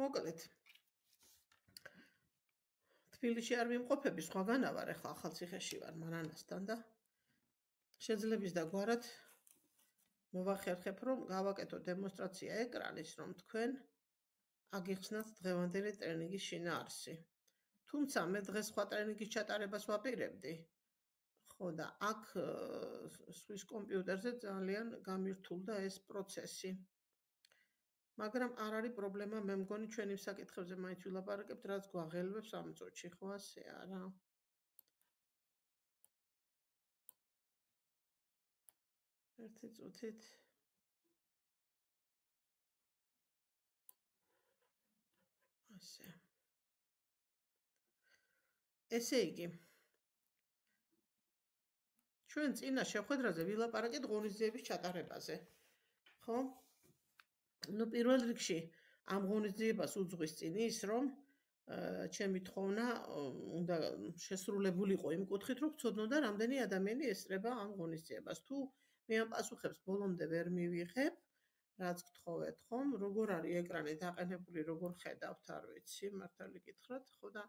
მოკლედ თბილისში არ ვიმყოფები, სხვაგანა ვარ, ახლა ახალციხეში ვარ მარანასთან და შეძლებს და გვარად მოვახერხებ, რომ გავაკეთო დემონსტრაცია ეკრანის, რომ თქვენ აგიხსნათ დღევანდელი ტრენინგის შინაარსი. თუმცა მე დღეს სხვა ტრენინგის ჩატარებას ვაპირებდი. ხო და აქ სვის კომპიუტერზე ძალიან გამირთულდა ეს პროცესი. მაგრამ არ არის პრობლემა, მე მგონი ჩვენი საკითხებზე მაინც ვილაპარაკებთ, რაც გვაღელვებს ამ წუთში, ხო ასე არა? ერთი წუთით ასე. ესე იგი, ჩვენ წინა შეხვედრაზე ვილაპარაკეთ ღონისძიების ჩატარებაზე. ხო? Ну პირველ რიგში ამ ღონისძიებას უძღვის წინ ის რომ ჩემი თხოვნა უნდა შესრულებულიყო იმ კუთხით რომ ცოდნოდა რამდენი ადამიანი ესწრება ამ ღონისძიებას. თუ მე ამ პასუხებს ბოლომდე ვერ მივიღებ რაც გთხოვეთ ხომ როგორ არის ეკრანი დაყენებული როგორ ხედავთ არ ვიცი მართალი გითხრათ ხო და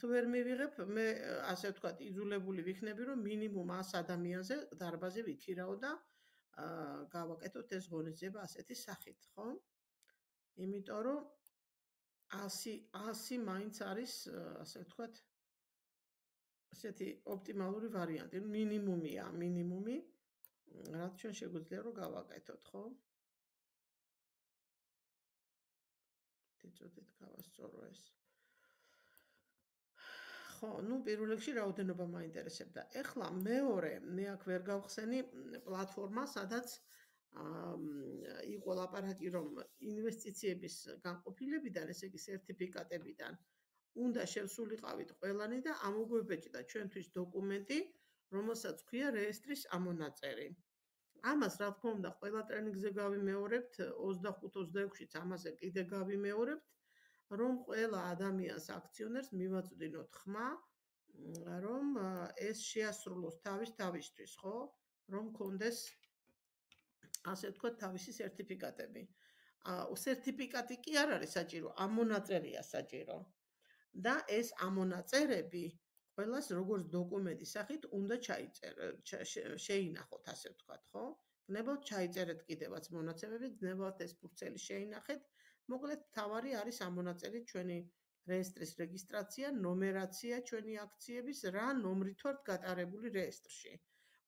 თუ ვერ მივიღებ, მე ასე ვთქვათ, იძულებული ვიქნები, რომ მინიმუმ 100 ადამიანზე დარბაზი ვიქირაო და გავაკეთოთ ეს ღონისძიება ასეთი სახით, ხო? იმიტომ რომ 100 100 მაინც არის ასე ვთქვათ ასეთი ოპტიმალური ვარიანტი, მინიმუმია, მინიმუმი რაც ჩვენ შეგვიძლია რომ გავაკეთოთ, ხო? თითოეულ გავასწორო ეს. ხო, ну, პირველ რიგში რაოდენობა მაინტერესებდა. ეხლა მეორე, მე აქ ვერ გავხსენი პლატფორმა, სადაც აა იყო ლაპარაკი, რომ ინვესტიციების განყოფილებიდან, ესე იგი სერტიფიკატებიდან უნდა შევსულიყავით ყველანი და ამოგვებეჭდა ჩვენთვის დოკუმენტი, რომელსაც ქვია რეესტრის ამონაწერი. ამას რა თქმა უნდა, ყველა ტრენინგზე გავიმეორებთ 25-26-იც ამაზე კიდე გავიმეორებთ. რომ ყველა ადამიანს აქციონერს მივაწვდინოთ ხმა რომ ეს შეასრულოს თავის თავისთვის, ხო? რომ კონდეს ასე თქვა თავისი სერტიფიკატები. აა სერტიფიკატი კი არ არის საჭირო, ამონაწერია საჭირო. და ეს ამონაწერები ყველას როგორც დოკუმენტის სახით უნდა ჩაიწერო, შეინახოთ ასე ვთქვა, ხო? გნებავთ ჩაიწერეთ კიდევაც მონაცემები, გნებავთ ეს ფურცელი შეინახეთ მოკლედ, თავარი არის ამ მონაწილე ჩვენი რეესტრის რეგისტრაცია, ნომერაცია ჩვენი აქციების, რა ნომრით ვართ გატარებული რეესტრში.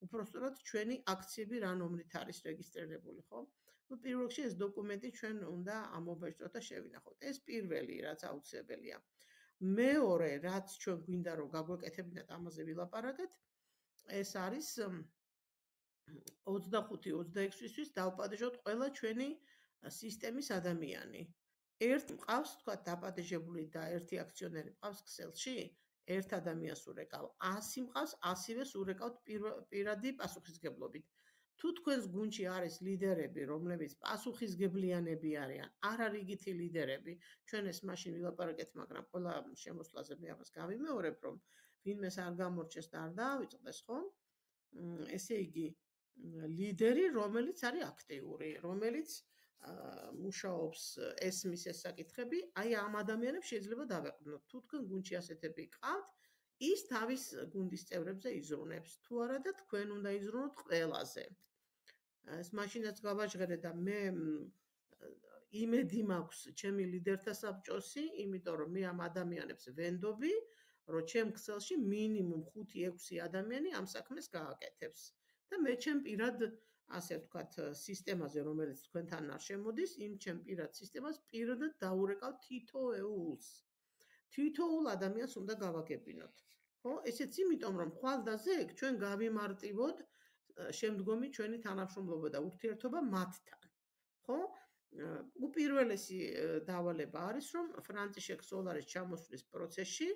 უпроსტორად ჩვენი აქციები რა ნომრით არის რეგისტრირებული, ხო? ну პირველ რიგში ეს დოკუმენტი ჩვენ უნდა ამობეჭდოთ და შევინახოთ. ეს პირველი რაც აუცილებელია. მეორე რაც ჩვენ გვინდა რომ გაგვეკეთებინათ ამაზე ვილაპარაკეთ, ეს არის 25-26-ისთვის დავპატიჟოთ ყველა ჩვენი აა სისტემის ადამიანი. ერთ მყავს, თქვა, დაპატეჟებული და ერთი აქციონერი მყავს ქსელში, ერთ ადამიანს ურეკავ, 100 მყავს, 100-ვეს ურეკავთ პირადი პასუხისგებლობით. თუ თქვენს გუნდში არის ლიდერები, რომლებიც პასუხისგებლიანები არიან, არ არის იგითი ლიდერები, ჩვენ ეს მაშინ ვილაპარაკეთ, მაგრამ ყველა შემოსვლაზე მე ამას გავიმეორებ, რომ ვინმეს არ გამორჩეს და არ დაავიწყდეს, ხო? ესე იგი, ლიდერი, რომელიც არის აქტიური, რომელიც მუშაობს ესმის ეს საკითხები, აი ამ ადამიანებს შეიძლება დავეყვნოთ. თუ თქვენ გუნდში ასეთები ყავთ, ის თავის გუნდის წევრებზე იზრუნებს. თუ არა და თქვენ უნდა იზრუნოთ ყველაზე. ეს მაშინაც გავაჟღერე და მე იმედი მაქვს ჩემი ლიდერთა საბჭოსი, იმიტომ რომ მე ამ ადამიანებს ვენდობი, რომ ჩემ ქსელში მინიმუმ 5-6 ადამიანი ამ საქმეს გააკეთებს. და მე ჩემ პირად ასე ვთქვათ, სისტემაზე, რომელიც თქვენთან არ შემოდის, იმ ჩემ პირად სისტემას პირადად დაურეკავ თითოეულს. თითოეულ ადამიანს უნდა გავაგებინოთ. ხო? ესეც იმიტომ, რომ ხვალდაზე ჩვენ გავიმარტივოთ შემდგომი ჩვენი თანამშრომლობა და ურთიერთობა მათთან. ხო? უპირველესი დავალება არის, რომ ფრანციშეკ სოლარის ჩამოსვლის პროცესში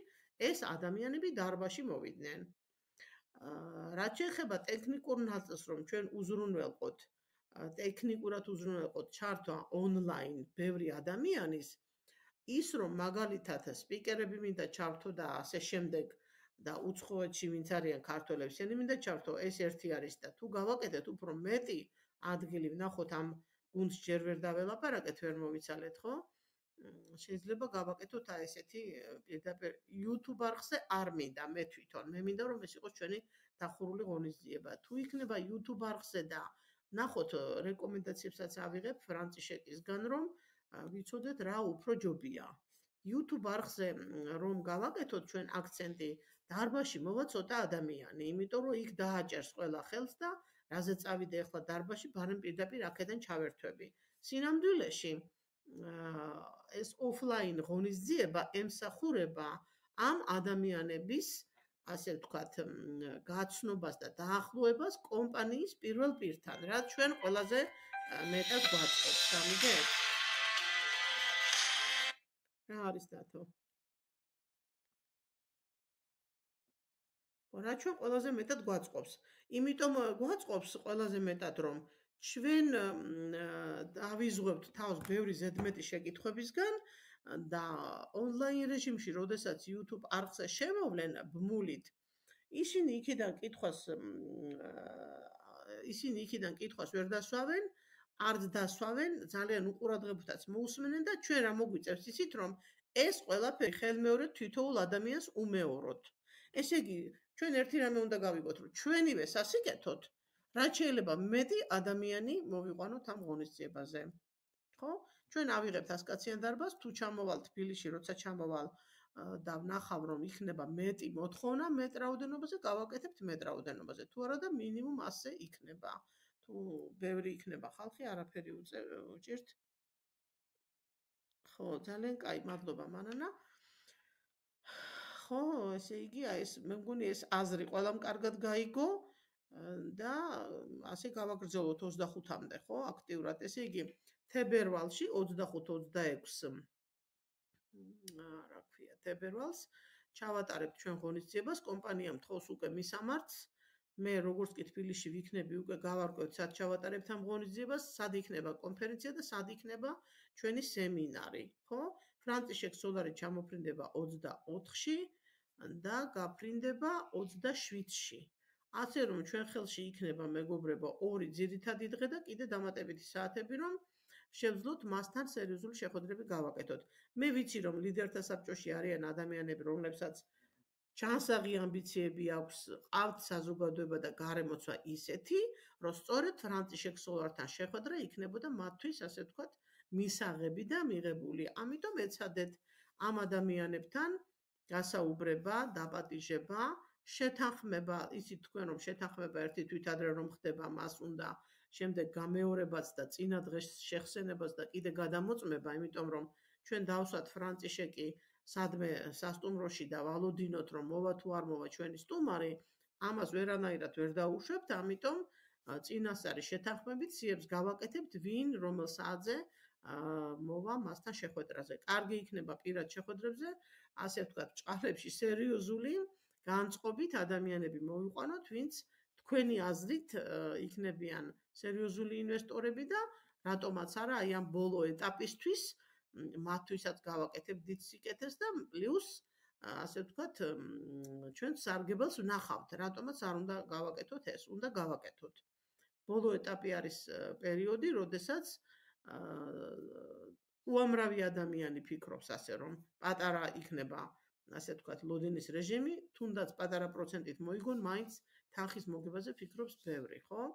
ეს ადამიანები დარბაში მოვიდნენ. რაც შეეხება ტექნიკურ ნაწილს, რომ ჩვენ უზრუნველყოთ ტექნიკურად უზრუნველყოთ ჩართვა ონლაინ ბევრი ადამიანის ის რომ მაგალითად სპიკერები მინდა ჩართო და ასე შემდეგ და უცხოეთში ვინც არიან ქართველები, ისინი მინდა ჩართო, ეს ერთი არის და თუ გავაკეთეთ უფრო მეტი ადგილი, ვნახოთ ამ გუნდს ჯერ ვერ დაველაპარაკეთ, ვერ მოვიცალეთ, ხო? შეიძლება გავაკეთოთ აი ესეთი პირდაპირ YouTube არხზე არ მინდა მე თვითონ. მე მინდა რომ ეს იყოს ჩვენი დახურული ღონისძიება. თუ იქნება YouTube არხზე და ნახოთ რეკომენდაციებსაც ავიღებ ფრანციშეკისგან რომ ვიცოდეთ რა უფრო ჯობია. YouTube არხზე რომ გავაკეთოთ ჩვენ აქცენტი დარბაში მოვა ცოტა ადამიანი, იმიტომ რომ იქ დააჭერს ყველა ხელს და რაზე წავიდე ახლა დარბაში, ბარემ პირდაპირ აქედან ჩავერთვები. სინამდვილეში ეს ოფლაინ ღონისძიება ემსახურება ამ ადამიანების ასე ვთქვათ გაცნობას და დაახლოებას კომპანიის პირველ პირთან, რაც ჩვენ ყველაზე მეტად გვაწყობს, გამიგეთ? რა არის დათო? რა ჩვენ ყველაზე მეტად გვაწყობს? იმიტომ გვაწყობს ყველაზე მეტად რომ ჩვენ დავიზღვევთ თავს ბევრი ზედმეტი შეკითხვებისგან და ონლაინ რეჟიმში, როდესაც YouTube არხზე შემოვლენ ბმულით, ისინი იქიდან კითხვას ისინი იქიდან კითხვას ვერ დასვავენ, არც დასვავენ, ძალიან უყურადღებოთაც მოусმენენ და ჩვენ რა მოგვიწევს ისიც, რომ ეს ყველაფერი ხელმეორე თვითოულ ადამიანს უმეოროთ. ესე იგი, ჩვენ ერთი რამე უნდა გავიგოთ, რომ ჩვენივე სასიკეთოთ რაც შეიძლება მეტი ადამიანი მოვიყვანოთ ამ ღონისძიებაზე. ხო? ჩვენ ავიღებთ ასკაციან დარბაზს, თუ ჩამოვალ თბილისში, როცა ჩამოვალ და ვნახავ რომ იქნება მეტი მოთხოვნა მეტრაოდენობაზე, გავაკეთებთ მეტრაოდენობაზე. თუ არა და მინიმუმ ასე იქნება. თუ ბევრი იქნება ხალხი, არაფერი უჭერთ. ხო, ძალიან კაი, მადლობა მანანა. ხო, ესე იგი, აი ეს მე მგონი ეს აზრი ყველამ კარგად გაიგო. და ასე გავაგრძელოთ 25-მდე, ხო, აქტიურად. ესე იგი, თებერვალში 25-26 რა ქვია, თებერვალს ჩავატარებთ ჩვენ ღონისძიებას, კომპანიამ თხოვს უკვე მისამართს. მე როგორც კი თბილისში ვიქნები, უკვე გავარკვევთ, სად ჩავატარებთ ამ ღონისძიებას, სად იქნება კონფერენცია და სად იქნება ჩვენი სემინარი, ხო? ფრანციშეკ სოლარი ჩამოფრინდება 24-ში და გაფრინდება 27-ში. ასე რომ ჩვენ ხელში იქნება მეგობრებო ორი ძირითადი დღე და კიდე დამატებითი საათები რომ შევძლოთ მასთან სერიოზული შეხვედრები გავაკეთოთ. მე ვიცი რომ ლიდერთა საბჭოში არიან ადამიანები რომლებსაც ჩანსაღი ამბიციები აქვს, ყავთ საზოგადოება და გარემოცვა ისეთი, რომ სწორედ ფრანციშეკ სოლართან შეხვედრა იქნებოდა მათთვის ასე ვთქვათ მისაღები და მიღებული. ამიტომ ეცადეთ ამ ადამიანებთან გასაუბრება, დაპატიჟება შეთანხმება, ისიც თქვენ რომ შეთანხმება ერთი თვითადრე რომ ხდება, მას უნდა შემდეგ გამეორებაც და წინა დღეს შეხსენებას და კიდე გადამოწმება, იმიტომ რომ ჩვენ დავსვათ ფრანციშეკი სადმე სასტუმროში და ვალოდინოთ რომ მოვა თუ არ მოვა ჩვენი სტუმარი, ამას ვერანაირად ვერ დაუშვებთ, ამიტომ წინას არის შეთანხმებით, სიებს გავაკეთებთ ვინ რომელ საათზე მოვა მასთან შეხვედრაზე. კარგი იქნება პირად შეხვედრებზე, ასე ვთქვათ, ჭალებში სერიოზული განწყობით ადამიანები მოვიყვანოთ, ვინც თქვენი აზრით იქნებიან სერიოზული ინვესტორები და რატომაც არა აი ამ ბოლო ეტაპისთვის მათთვისაც გავაკეთებ დიდ სიკეთეს და პლუს ასე ვთქვათ ჩვენ სარგებელს ვნახავთ, რატომაც არ უნდა გავაკეთოთ ეს, უნდა გავაკეთოთ. ბოლო ეტაპი არის პერიოდი, როდესაც უამრავი ადამიანი ფიქრობს ასე რომ პატარა იქნება ასე ვთქვათ, ლოდინის რეჟიმი, თუნდაც პატარა პროცენტით მოიგონ, მაინც თანხის მოგებაზე ფიქრობს ბევრი, ხო?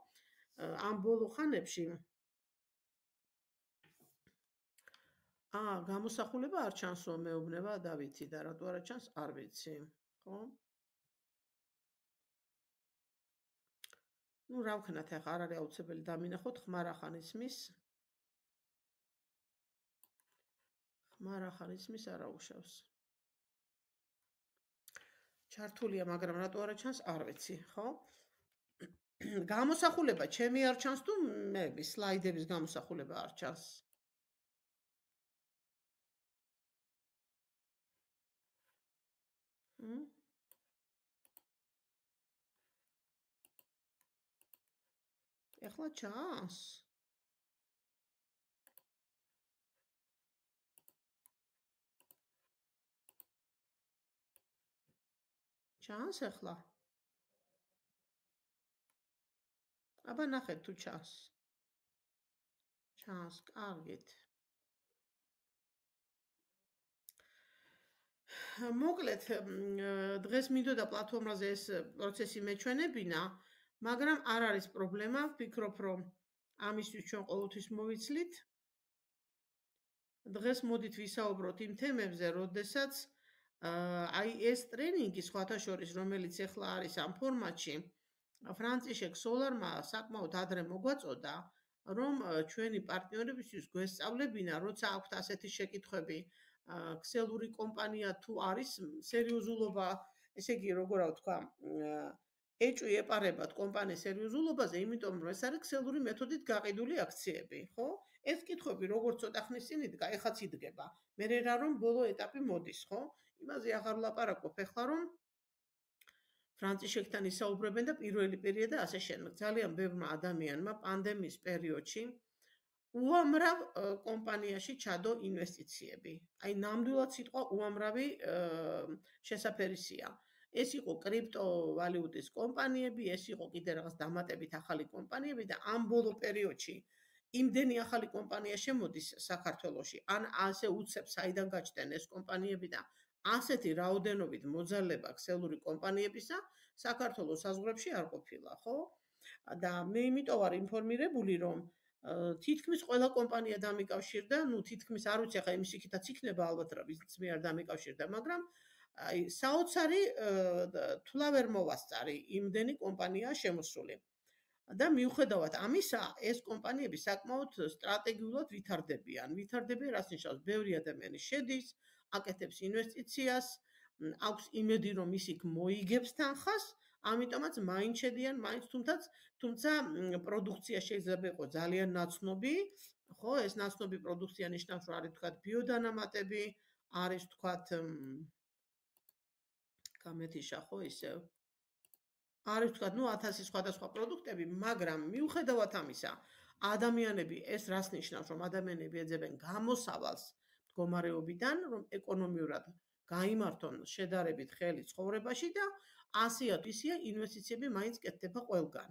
ამ ბოლო ხანებში აა, გამოსახულება არ ჩანსო მეუბნება დავითი და რატო არა ჩანს, არ ვიცი, ხო? ну, რა ვქნათ ახლა, არ არის აუცილებელი დამინახოთ ხმარახანისმის. ხმარახანისმის არა უშავს. ჩართულია, მაგრამ რატო არა ჩანს, არ ვიცი, ხო? გამოსახულება ჩემი არ ჩანს თუ მე სლაიდების გამოსახულება არ ჩანს? მ? ეხლა ჩანს? ჩანს ახლა? აბა ნახეთ თუ ჩანს. ჩანს, კარგით. მოკლედ დღეს მინდოდა პლატფორმაზე ეს პროცესი მეჩვენებინა, მაგრამ არ არის პრობლემა, ვფიქრობ, რომ ამისთვის ჩვენ ყოველთვის მოვიცლით. დღეს მოდით ვისაუბროთ იმ თემებზე, როდესაც აი ეს ტრენინგი სხვათა შორის, რომელიც ახლა არის ამ ფორმატში, ფრანციშეკ სოლარმა საკმაოდ ადრე მოგვაწოდა, რომ ჩვენი პარტნიორებისთვის გვესწავლებინა, როცა აქვთ ასეთი შეკითხვები, ქსელური კომპანია თუ არის სერიოზულობა, ესე იგი, როგორ ვთქვა, ეჭვი ეპარებათ კომპანიის სერიოზულობაზე, იმიტომ რომ ეს არის ქსელური მეთოდით გაყიდული აქციები, ხო? ეს კითხვები როგორც ცოტა ხნის წინ იდგა, ეხაც იდგება. მე რა რომ ბოლო ეტაპი მოდის, ხო? იმაზე აღარ ვლაპარაკობ ახლა რომ ფრანციშეკთან ისაუბრებენ და პირველი პირია და ასე შემდეგ. ძალიან ბევრმა ადამიანმა პანდემიის პერიოდში უამრავ კომპანიაში ჩადო ინვესტიციები. აი ნამდვილად სიტყვა უამრავი შესაძერისია. ეს იყო კრიპტოვალიუტის კომპანიები, ეს იყო კიდე რაღაც დამატებით ახალი კომპანიები და ამ ბოლო პერიოდში იმდენი ახალი კომპანია შემოდის საქართველოში, ან ასე უცებ საიდან გაჩნდნენ ეს კომპანიები და ასეთი რაოდენობით მოძალება ქსელური კომპანიებისა საქართველოს საზღვრებში არ ყოფილა, ხო? და მე იმიტომ ვარ ინფორმირებული, რომ თითქმის ყველა კომპანია დამიკავშირდა, ну თითქმის არ ვიცი ახლა იმის იქითაც იქნება ალბათ რა ვინც მე არ დამიკავშირდა, მაგრამ აი საოცარი თულა ვერ მოვასწარი იმდენი კომპანია შემოსული. და მიუხედავად ამისა, ეს კომპანიები საკმაოდ სტრატეგიულად ვითარდებიან. ვითარდებიან, რაც ნიშნავს, ბევრი ადამიანი შედის, აკეთებს ინვესტიციას, აქვს იმედი, რომ ის იქ მოიგებს თანხას, ამიტომაც მაინც შედიან, მაინც თუმცა თუმცა პროდუქცია შეიძლება იყოს ძალიან ნაცნობი, ხო, ეს ნაცნობი პროდუქცია ნიშნავს, რომ არის თქვა ბიოდანამატები, არის თქვა გამეთიშა ხო ისე არის თქვა, ну 1000 სხვადასხვა პროდუქტები, მაგრამ მიუხედავად ამისა, ადამიანები ეს რას ნიშნავს, რომ ადამიანები ეძებენ გამოსავალს მდგომარეობიდან, რომ ეკონომიურად გამოიმართონ შედარებით ხელი ცხოვრებაში და ასიათ ისია ინვესტიციები მაინც კეთდება ყველგან.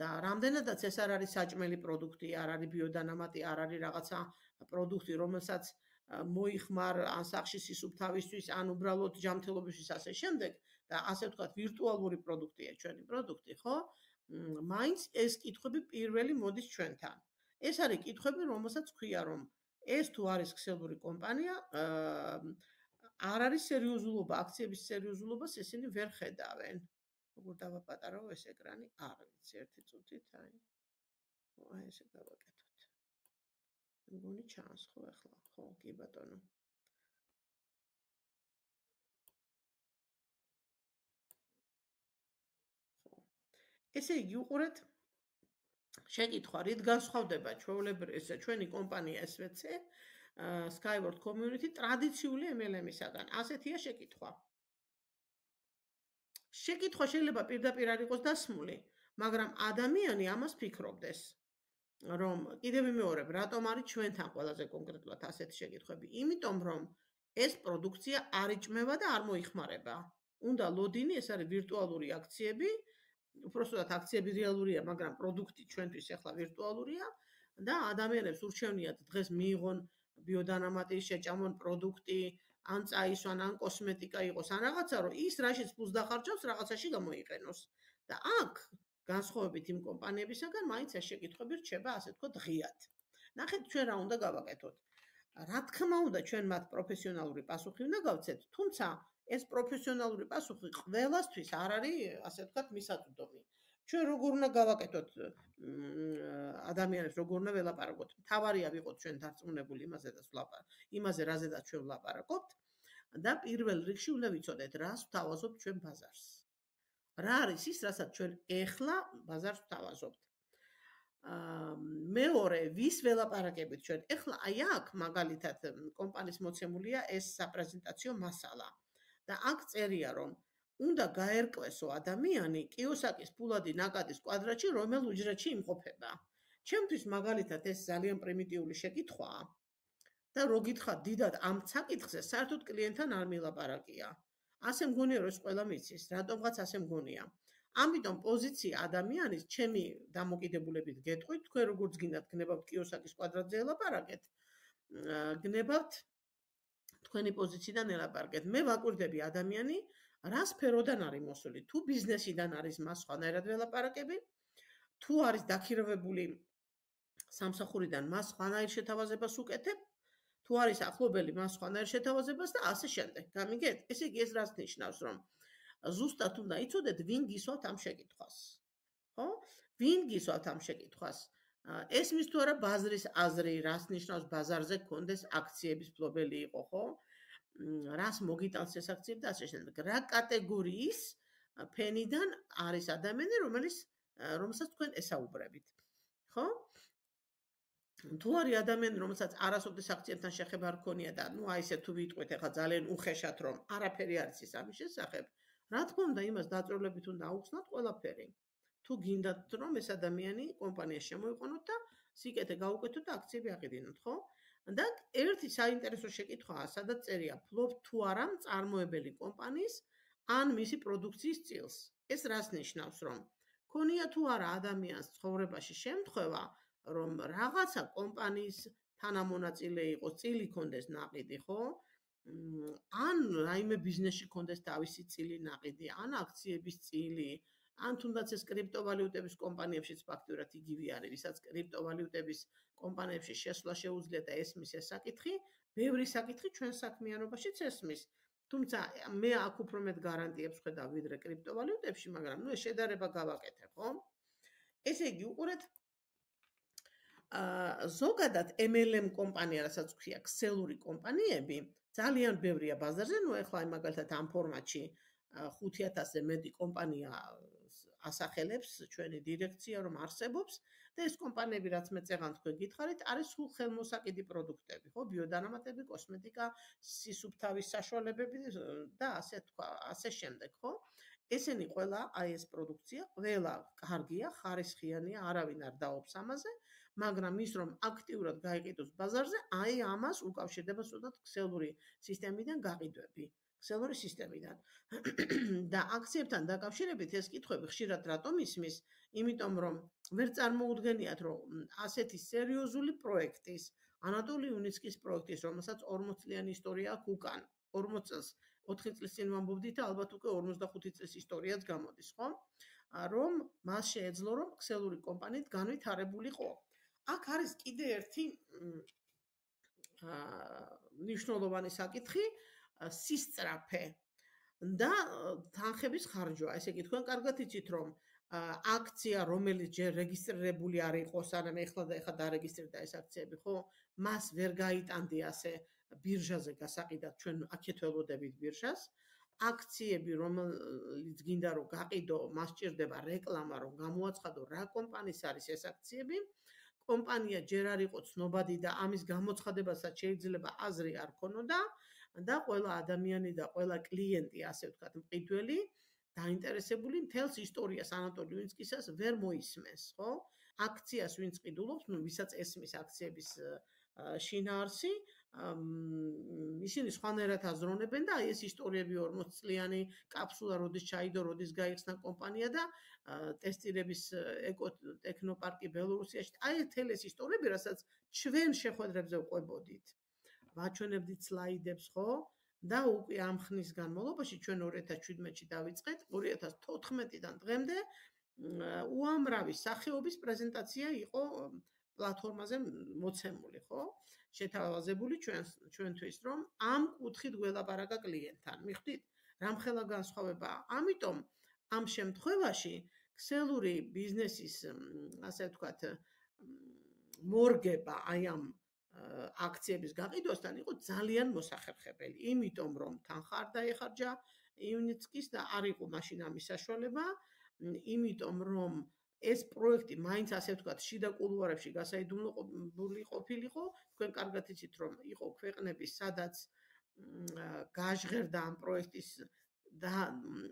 და რამდენადაც ეს არ არის საჭმელი პროდუქტი, არ არის ბიოდანამატი, არ არის რაღაცა პროდუქტი, რომელსაც მოიხმარ ან სახში სისუფთავისთვის, ან უბრალოდ ჯანმრთელობისთვის ასე შემდეგ და ასე ვთქვათ, ვირტუალური პროდუქტია ჩვენი პროდუქტი, ხო? მაინც ეს კითხვები პირველი მოდის ჩვენთან. ეს არის კითხვები, რომელსაც ქვია, რომ ეს თუ არის ქსელური კომპანია, არ არის სერიოზულობა, აქციების სერიოზულობას ესენი ვერ ხედავენ. როგორ დავაპატარო ეს ეკრანი? არ ვიცი, ერთი წუთით, აი. აი ესე გავაკეთოთ. მგონი ჩანს ხო ახლა? ხო, კი ბატონო. ესე იგი, უყურეთ შეკითხვა, რით განსხვავდება ჩვეულებრივი ეს ჩვენი კომპანია SVC Skyward Community ტრადიციული MLM-ისგან? ასეთია შეკითხვა. შეკითხვა შეიძლება პირდაპირ არ იყოს დასმული, მაგრამ ადამიანი ამას ფიქრობდეს. რომ კიდევ ვიმეორებ, რატომ არის ჩვენთან ყველაზე კონკრეტულად ასეთი შეკითხვები? იმიტომ რომ ეს პროდუქცია არ იჭმება და არ მოიხმარება. უნდა ლოდინი, ეს არის ვირტუალური აქციები, უпростоად აქციები რეალურია, მაგრამ პროდუქტი ჩვენთვის ახლა ვირტუალურია და ადამიანებს ურჩევნიათ დღეს მიიღონ ბიოდანამატის შეჭამონ პროდუქტი, ან წაისვან, ან კოსმეტიკა იყოს, ან რაღაცა, რომ ის რაშიც პლუს დახარჯავს, რაღაცაში გამოიყენოს. და აქ განსხვავებით იმ კომპანიებისაგან, მაინც ეს შეკითხვები რჩება, ასე თქვა, ღიად. ნახეთ ჩვენ რა უნდა გავაკეთოთ. რა თქმა უნდა, ჩვენ მათ პროფესიონალური პასუხი უნდა გავცეთ, თუმცა ეს პროფესიონალური პასუხი ყველასთვის არ არის, ასე ვთქვათ, მისაწვდომი. ჩვენ როგორ უნდა გავაკეთოთ ადამიანებს, როგორ უნდა ველაპარაკოთ? თავარია ვიყოთ ჩვენ დარწმუნებული იმაზე და ვლაპარ, იმაზე რაზედაც ჩვენ ვლაპარაკობთ და პირველ რიგში უნდა ვიცოდეთ, რას ვთავაზობთ ჩვენ ბაზარს. რა არის ის, რასაც ჩვენ ეხლა ბაზარს ვთავაზობთ? აა მეორე, ვის ველაპარაკებით ჩვენ? ეხლა აი აქ მაგალითად კომპანიის მოცემულია ეს საპრეზენტაციო მასალა. და აქ წერია რომ უნდა გაერკვესო ადამიანი კიოსაკის ფულადი ნაკადის კვადრატში რომელ უჯრედში იმყოფება. ჩემთვის მაგალითად ეს ძალიან პრიმიტიული შეკითხვაა. და რო გითხრათ დიდად ამ საკითხზე საერთოდ კლიენტთან არ მილაპარაკია. ასე მგონია რომ ეს ყველა მიცის, რატომღაც ასე მგონია. ამიტომ პოზიცია ადამიანის ჩემი დამოკიდებულებით გეტყვით, თქვენ როგორც გინდათ გნებავთ კიოსაკის კვადრატზე ლაპარაკეთ. გნებავთ თქვენი პოზიციიდან ელაპარაკეთ. მე ვაკვირდები ადამიანი, რა სფეროდან არის მოსული? თუ ბიზნესიდან არის მას სხვანაირად ველაპარაკები? თუ არის დაქირავებული სამსახურიდან მას სხვანაირ შეთავაზებას უკეთებ? თუ არის ახლობელი მას სხვანაირ შეთავაზებას და ასე შემდეგ. გამიგეთ? ესე იგი ეს რას ნიშნავს, რომ ზუსტად უნდა იცოდეთ, ვინ გისვათ ამ შეკითხვას. ხო? ვინ გისვათ ამ შეკითხვას? ეს მის თუ არა ბაზრის აზრი, რას ნიშნავს ბაზარზე კონდეს აქციების ფლობელი იყო, ხო? რას მოგიტანს ეს აქციები და ასე შემდეგ. რა კატეგორიის ფენიდან არის ადამიანი, რომელიც რომელსაც თქვენ ესაუბრებით. ხო? თუ არის ადამიანი, რომელსაც არასოდეს აქციებთან შეხება არ ქონია და ნუ აი ესე თუ ვიტყვით, ახლა ძალიან უხეშად რომ არაფერი არის ის ამის შესახებ, რა თქმა უნდა, იმას დაწვრილებით უნდა აუხსნათ ყველაფერი. თუ გინდათ რომ ეს ადამიანი კომპანიაში შემოიყვანოთ და სიკეთე გაუკეთოთ და აქციები აყიდინოთ, ხო? და ერთი საინტერესო შეკითხვაა, სადაც წერია ფლობ თუ არა წარმოებელი კომპანიის ან მისი პროდუქციის წილს. ეს რას ნიშნავს, რომ ქონია თუ არა ადამიანს ცხოვრებაში შემთხვევა, რომ რაღაცა კომპანიის თანამონაწილე იყო, წილი კონდეს ناقიდი, ხო? ან რაიმე ბიზნესში კონდეს თავისი წილი ناقიდი, ან აქციების წილი, აა ან თუნდაც ეს კრიპტოვალიუტების კომპანიებშიც ფაქტურად იგივე არის, ვისაც კრიპტოვალიუტების კომპანიებში შესვლა შეუძლია და ესმის ეს საკითხი, ბევრი საკითხი ჩვენ საქმიანობაშიც ესმის. თუმცა მე აქ უფრო მეტ გარანტიებს ხედავ ვიდრე კრიპტოვალიუტებში, მაგრამ ნუ ეს შედარება გავაკეთებ, ხო? ესე იგი, უყურეთ აა ზოგადად MLM კომპანია, რასაც ქვია, ქსელური კომპანიები, ძალიან ბევრია ბაზარზე, ნუ ეხლა მაგალითად ამ ფორმატში 5000-ზე მეტი კომპანია ასახელებს ჩვენი დირექცია რომ არსებობს და ეს კომპანიები რაც მე წეღან თქვენ გითხარით არის სულ ხელმოსაკიდი პროდუქტები ხო? ბიოდანამატები კოსმეტიკა სისუფთავის საშუალებები და ასე თქვა ასე შემდეგ ხო? ესენი ყველა აი ეს პროდუქცია ყველა კარგია ხარისხიანია არავინ არ დაობს ამაზე მაგრამ ის რომ აქტიურად გაიყიდოს ბაზარზე აი ამას უკავშირდება სულად ქსელური სისტემიდან გაყიდვები ქსელური სისტემიდან. და აქციებთან დაკავშირებით ეს კითხვები ხშირად რატომ ისმის? იმიტომ რომ ვერ წარმოუდგენიათ რომ ასეთი სერიოზული პროექტის, ანატოლი უნიცკის პროექტის, რომელსაც 40 წლიანი ისტორია აქვს უკან, 40 წელს 4 წლის წინ ვამბობდით და ალბათ უკვე 55 წლის ისტორიაც გამოდის, ხო? რომ მას შეეძლო რომ ქსელური კომპანიით განვითარებულიყო. აქ არის კიდე ერთი აა ნიშნულოვანი საკითხი, სისწრაფე და თანხების ხარჯვა. ესე იგი, თქვენ კარგად იცით, რომ აქცია, რომელიც ჯერ რეგისტრირებული არ იყოს, არამე ეხლა და ეხლა დარეგისტრირდა ეს აქციები, ხო? მას ვერ გაიტანდი ასე ბირჟაზე გასაყიდად, ჩვენ აქეთ ველოდებით ბირჟას. აქციები, რომელიც გინდა რომ გაყიდო, მას ჭირდება რეკლამა, რომ გამოაცხადო რა კომპანიის არის ეს აქციები. კომპანია ჯერ არ იყო ცნობადი და ამის გამოცხადებასაც შეიძლება აზრი არ ქონოდა. და ყველა ადამიანი და ყველა კლიენტი, ასე ვთქვათ, მყიდველი დაინტერესებული მთელს ისტორიას ანატოლი ვინსკისას ვერ მოისმენს, ხო? აქციას ვინც ყიდულობს, ну, ვისაც ესმის აქციების შინაარსი, ისინი სხვანაირად აზროვნებენ და აი ეს ისტორიები 40 წლიანი კაფსულა როდის ჩაიდო, როდის გაიხსნა კომპანია და ტესტირების ეკო ტექნოპარკი ბელორუსიაში. აი ეს ისტორიები, რასაც ჩვენ შეხვედრებზე ვყვებოდით. ვაჩვენებდით სლაიდებს, ხო? და უკვე ამ ხნის განმავლობაში ჩვენ 2017-ში დავიწყეთ 2014-დან დღემდე უამრავი სახეობის პრეზენტაცია იყო პლატფორმაზე მოცემული, ხო? შეთავაზებული ჩვენ ჩვენთვის, რომ ამ კუთხით გველაპარაკა კლიენტთან. მიხვდით? რამხელა განსხვავება. ამიტომ ამ შემთხვევაში ქსელური ბიზნესის ასე ვთქვათ მორგება აი ამ აქციების გაყიდვასთან იყო ძალიან მოსახერხებელი, იმიტომ რომ თანხა არ დაეხარჯა იუნიცკის და არ იყო მაშინ ამის საშუალება, იმიტომ რომ ეს პროექტი მაინც ასე ვთქვათ, შიდა კულუარებში გასაიდუმლოებული ყოფილიყო, თქვენ კარგად იცით რომ იყო ქვეყნები, სადაც გაჟღერდა ამ პროექტის და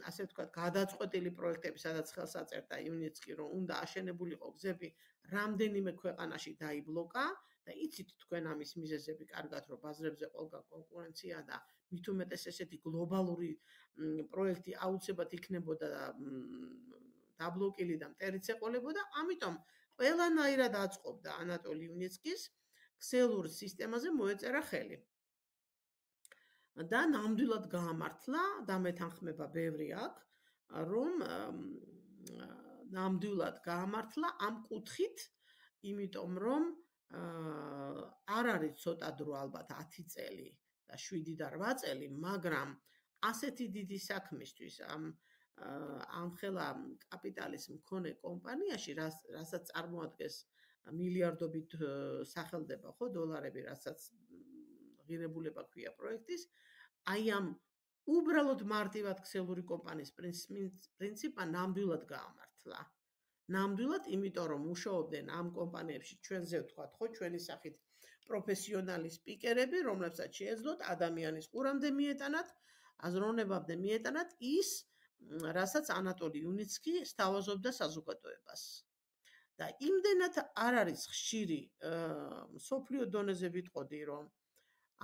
ასე ვთქვათ, გადაწყვეტილი პროექტები, სადაც ხელს აწერდა იუნიცკი, რომ უნდა აშენებულიყო გზები, რამდენიმე ქვეყანაში დაიბლოკა და იცით თქვენ ამის მიზეზები კარგად რომ ბაზრებზე ყველგან კონკურენცია და მით უმეტეს ესეთი გლობალური პროექტი აუცილებლად იქნებოდა დაბლოკილი და მტერიც ეყოლებოდა ამიტომ ყველანაირად აწყობდა ანატოლი უნიცკის ქსელურ სისტემაზე მოეწერა ხელი. და ნამდვილად გაამართლა და მეთანხმება ბევრი აქ, რომ ნამდვილად გაამართლა ამ კუთხით, იმიტომ რომ არ არის ცოტა დრო ალბათ 10 წელი და 7 და 8 წელი, მაგრამ ასეთი დიდი საქმისთვის ამ ამ ხელა კაპიტალის მქონე კომპანიაში, რასაც წარმოადგენს მილიარდობით სახელდება ხო დოლარები, რასაც ღირებულება ქვია პროექტის, აი ამ უბრალოდ მარტივად ქსელური კომპანიის პრინციპა ნამდვილად გაამართლა. ნამდვილად, იმიტომ რომ მუშაობდნენ ამ კომპანიებში ჩვენზე ვთქვათ, ხო, ჩვენი სახით პროფესიონალი სპიკერები, რომლებსაც შეეძლოთ ადამიანის ყურამდე მიეტანათ, აზროვნებამდე მიეტანათ ის, რასაც ანატოლი უნიცკი სთავაზობდა საზოგადოებას. და იმდენად არ არის ხშირი სოფლიო დონეზე ვიტყოდი, რომ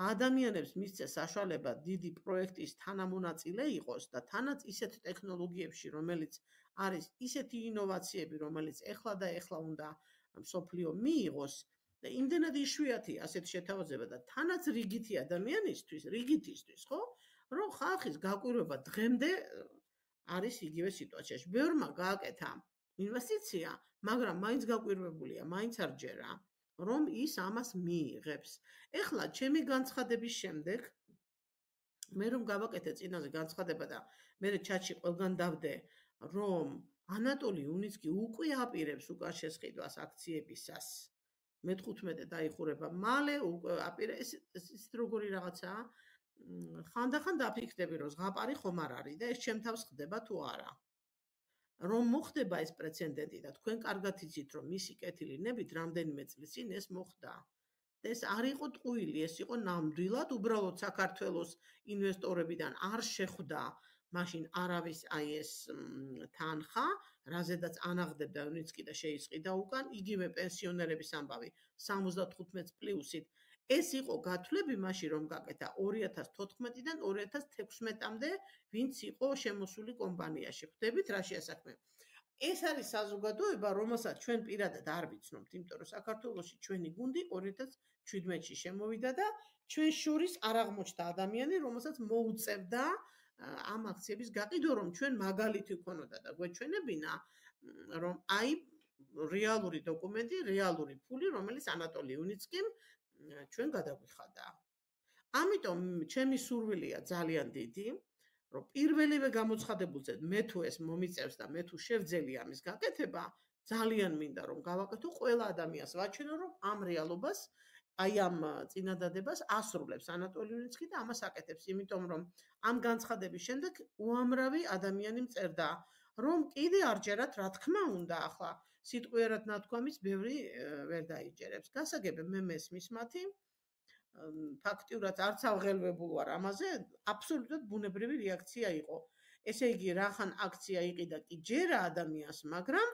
ადამიანებს მისცე საშუალება დიდი პროექტის თანამონაწილე იყოს და თანაც ისეთ ტექნოლოგიებში, რომელიც არის ისეთი ინოვაციები, რომელიც ეხლა და ეხლა უნდა სოფლიო მიიღოს და იმდენად იშვიათია ასეთ შეთავაზება და თანაც რიგითი ადამიანისთვის, რიგითისთვის, ხო? რომ ხალხის გაკვირვება დღემდე არის იგივე სიტუაციაში. ბევრმა გააკეთა ინვესტიცია, მაგრამ მაინც გაკვირვებულია, მაინც არ ჯერა, რომ ის ამას მიიღებს. ეხლა ჩემი განცხადების შემდეგ მე რომ გავაკეთე წინაზე განცხადება და მე ჩატში ყველგან დავდე, რომ ანატოლი უნიცკი უკვე აპირებს უკან შესყიდვას აქციებისას. მე-15 დაიხურება მალე უკვე აპირებს ის როგორი რაღაცაა. ხანდახან დაფიქრდები რომ ზღაპარი ხომ არ არის და ეს ჩემ თავს ხდება თუ არა. რომ მოხდება ეს პრეცედენტი და თქვენ კარგად იცით რომ მისი კეთილი ნებით რამდენიმე წლის წინ ეს მოხდა. ეს არ იყო ტყუილი, ეს იყო ნამდვილად უბრალოდ საქართველოს ინვესტორებიდან არ შეხვდა მაშინ არავის აი ეს თანხა, რაზედაც ანაღდებდა უნიცკი და შეისყიდა უკან იგივე პენსიონერების ამბავი 75 პლუსით ეს იყო გათვლები მაშინ რომ გაკეთა 2014-დან 2016-მდე, ვინც იყო შემოსული კომპანიაში. ხვდებით რა შეასახმე? ეს არის საზოგადოება, რომელსაც ჩვენ პირადად არ ვიცნობთ, იმიტომ რომ საქართველოსი ჩვენი გუნდი 2017-ში შემოვიდა და ჩვენ შორის არ აღმოჩნდა ადამიანი, რომელსაც მოუწევდა ამ აქციების გაყიდვა, რომ ჩვენ მაგალითი ვქონოდა და გვეჩვენებინა, რომ აი რეალური დოკუმენტი, რეალური ფული, რომელიც ანატოლი უნიცკიმ ჩვენ გადაგვიხადა. ამიტომ ჩემი სურვილია ძალიან დიდი, რომ პირველივე გამოცხადებულზე მე თუ ეს მომიწევს და მე თუ შევძელი ამის გაკეთება, ძალიან მინდა რომ გავაკეთო ყველა ადამიანს ვაჩვენო რომ ამ რეალობას აი ამ წინადადებას ასრულებს ანატოლი უნიცკი და ამას აკეთებს, იმიტომ რომ ამ განცხადების შემდეგ უამრავი ადამიანი მწერდა, რომ კიდე არ ჯერათ, რა თქმა უნდა, ახლა სიტყვიერად ნათქვამის ბევრი ვერ დაიჯერებს. გასაგებია მე მესმის მათი ფაქტიურად არც აღელვებულ ვარ ამაზე, აბსოლუტურად ბუნებრივი რეაქცია იყო. ესე იგი, რახან აქცია იყიდა კი ჯერა ადამიანს, მაგრამ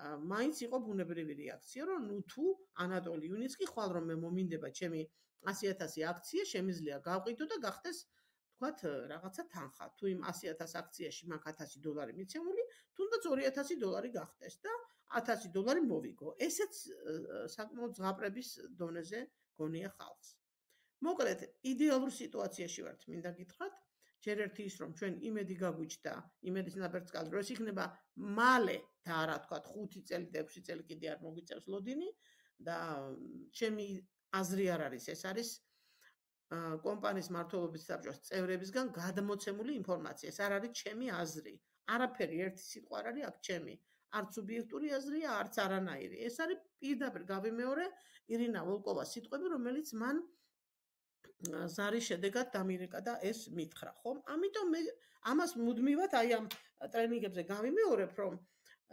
მაინც იყო ბუნებრივი რეაქცია, რომ ნუ თუ ანატოლი იუნიცკი ხვალ რომ მე მომინდება ჩემი 100000 აქცია, შემიძლია გავყიდო და გახდეს ვთქვათ, რაღაცა თანხა. თუ იმ 100000 აქციაში მაგ 1000 დოლარი მიცემული, თუნდაც 2000 დოლარი გახდეს და 1000 დოლარი მოვიგო. ესეც საკმაოდ ზღაპრების დონეზე გონია ხალხს. მოკლედ, იდეალურ სიტუაციაში ვართ, მინდა გითხრათ. ჯერ ერთი ის რომ ჩვენ იმედი გაგვიჩნდა, იმედის ნაბერწკალ რო ეს იქნება მალე და არა თქვა 5 წელი და 6 წელი კიდე არ მოგვიწევს ლოდინი და ჩემი აზრი არ არის, ეს არის კომპანიის მართლობის საბჭოს წევრებისგან გადმოცემული ინფორმაცია. ეს არ არის ჩემი აზრი. არაფერი ერთი სიტყვა არ არის აქ ჩემი. არც სუბიექტური აზრია, არც არანაირი. ეს არის პირდაპირ გავიმეორე ირინა ვოლკოვას სიტყვები, რომელიც მან ზარის შედეგად დამირეკა და ეს მითხრა, ხომ? ამიტომ მე ამას მუდმივად აი ამ ტრენინგებზე გავიმეორებ, რომ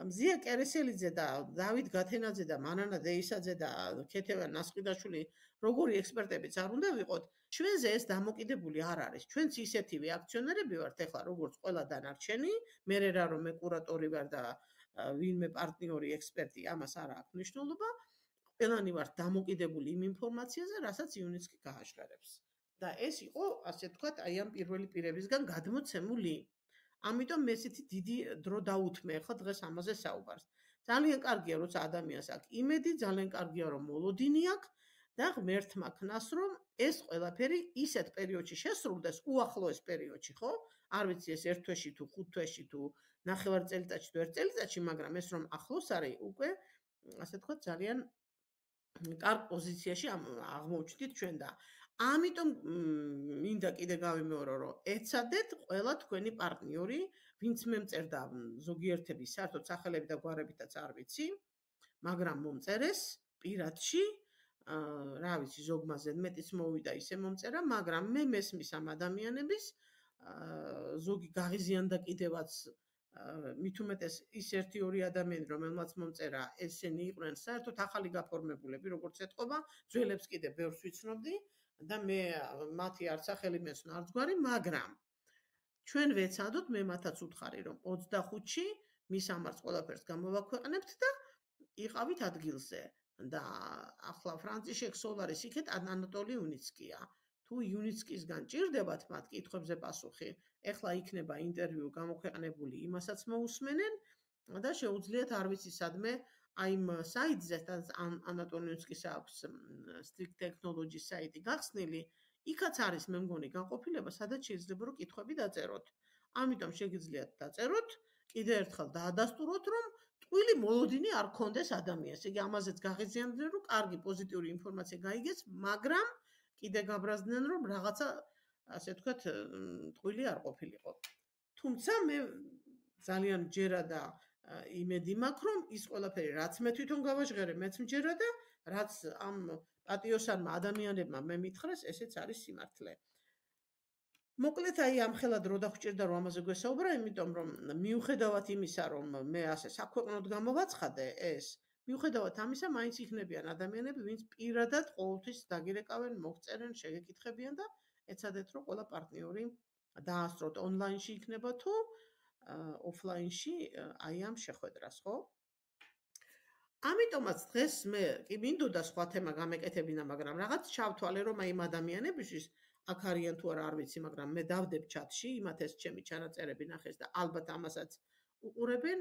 მზია კერესელიძე და დავით გათენაძე და მანანა დეისაძე და ქეთევან ნასყიდაშვილი როგორი ექსპერტებიც არ უნდა ვიყოთ, ჩვენზე ეს დამოკიდებული არ არის. ჩვენც ისეთივე აქციონერები ვართ, ეხლა როგორც ყველა დანარჩენი, მე რა რომ მე კურატორი ვარ და ვინმე პარტნიორი ექსპერტი ამას არ აქვს მნიშვნელობა. ყველანი ვართ დამოკიდებული იმ ინფორმაციაზე, რასაც იუნიცკი გააშლერებს. და ეს იყო, ასე ვთქვათ, აი ამ პირველი პირებისგან გადმოცემული. ამიტომ მე ესეთი დიდი დრო დაუთმე ხო დღეს ამაზე საუბარს. ძალიან კარგია, როცა ადამიანს აქვს იმედი, ძალიან კარგია, რომ მოლოდინი აქვს და ღმერთმა ქნას, რომ ეს ყველაფერი ისეთ პერიოდში შესრულდეს, უახლოეს პერიოდში, ხო? არ ვიცი ეს ერთ თვეში თუ ხუთ თვეში თუ ნახევარ წელიწადში თუ ერთ წელიწადში, მაგრამ ეს რომ ახლოს არის, უკვე ასე თქვა ძალიან კარგ პოზიციაში აღმოჩნდით ჩვენ და ამიტომ მინდა კიდე გავიმეორო, რომ ეცადეთ ყველა თქვენი პარტნიორი, ვინც მე მწერდა ზოგიერთების საერთოდ სახელები და გვარებითაც არ ვიცი, მაგრამ მომწერეს პირადში. აა რა ვიცი ზოგმა ზედმეტიც მოვიდა ისე მომწერა, მაგრამ მე მესმის ამ ადამიანების აა ზოგი გაღიზიან და კიდევაც ის ერთი ორი ადამიანი რომელმაც მომწერა ესენი იყვნენ საერთოდ ახალი გაფორმებულები როგორც ეთყობა ძველებს კიდე ბევრს ვიცნობდი და მე მათი არც ახალი მესნა არც გვარი მაგრამ ჩვენ ვეცადოთ მე მათაც უთხარი რომ 25-ში მის ამარს ყველაფერს გამოვაქვეყნებთ და იყავით ადგილზე. და ახლა ფრანციშეკ სოლარის იქეთ ანატოლი უნიცკია. თუ იუნიცკისგან ჭირდებათ მათ კითხვებზე პასუხი ეხლა იქნება ინტერვიუ გამოქვეყნებული იმასაც მოусმენენ და შეუძლიათ არ ვიცი სადმე აი იმ საიტზე ანატოლიუსკის აქვს strict technology საიტი გახსნილი იქაც არის მე მგონი განყოფილება სადაც შეიძლება რომ კითხვები დაწეროთ. ამიტომ შეგიძლიათ დაწეროთ კიდე ერთხელ დაადასტუროთ რომ ტყუილი მოლოდინი არ კონდეს ადამიანს. იგი ამაზეც გაღიზიანდნენ რომ კარგი პოზიტიური ინფორმაცია გაიგეს მაგრამ კიდე გაბრაზდნენ რომ რაღაცა ასე ვთქვათ, ტყუილი არ ყოფილიყო. თუმცა მე ძალიან ჯერა და იმედი მაქვს, რომ ის ყველაფერი, რაც მე თვითონ გავაჟღერე, მეც მჯერა და რაც ამ პატიოსანმა ადამიანებმა მე მითხრეს, ესეც არის სიმართლე. მოკლედ აი ამ ხელად რო დახვჭირდა რომ ამაზე გვესაუბრა, იმიტომ რომ მიუხედავად იმისა, რომ მე ასე საქვეყნოდ გამოვაცხადე ეს, მიუხედავად ამისა, მაინც იქნებიან ადამიანები, ვინც პირადად ყოველთვის დაგირეკავენ, მოგწერენ, შეგეკითხებიან და ეცადეთ რომ ყველა პარტნიორი დაასწროთ ონლაინში იქნება თუ ოფლაინში აი ამ შეხვედრას, ხო? ამიტომაც დღეს მე კი მინდოდა სხვა თემა გამეკეთებინა, მაგრამ რაღაც ჩავთვალე რომ აი ამ ადამიანებისთვის აქ არიან თუ არა არ ვიცი, მაგრამ მე დავდებ ჩატში, იმათ ეს ჩემი ჩანაწერები ნახეს და ალბათ ამასაც უყურებენ,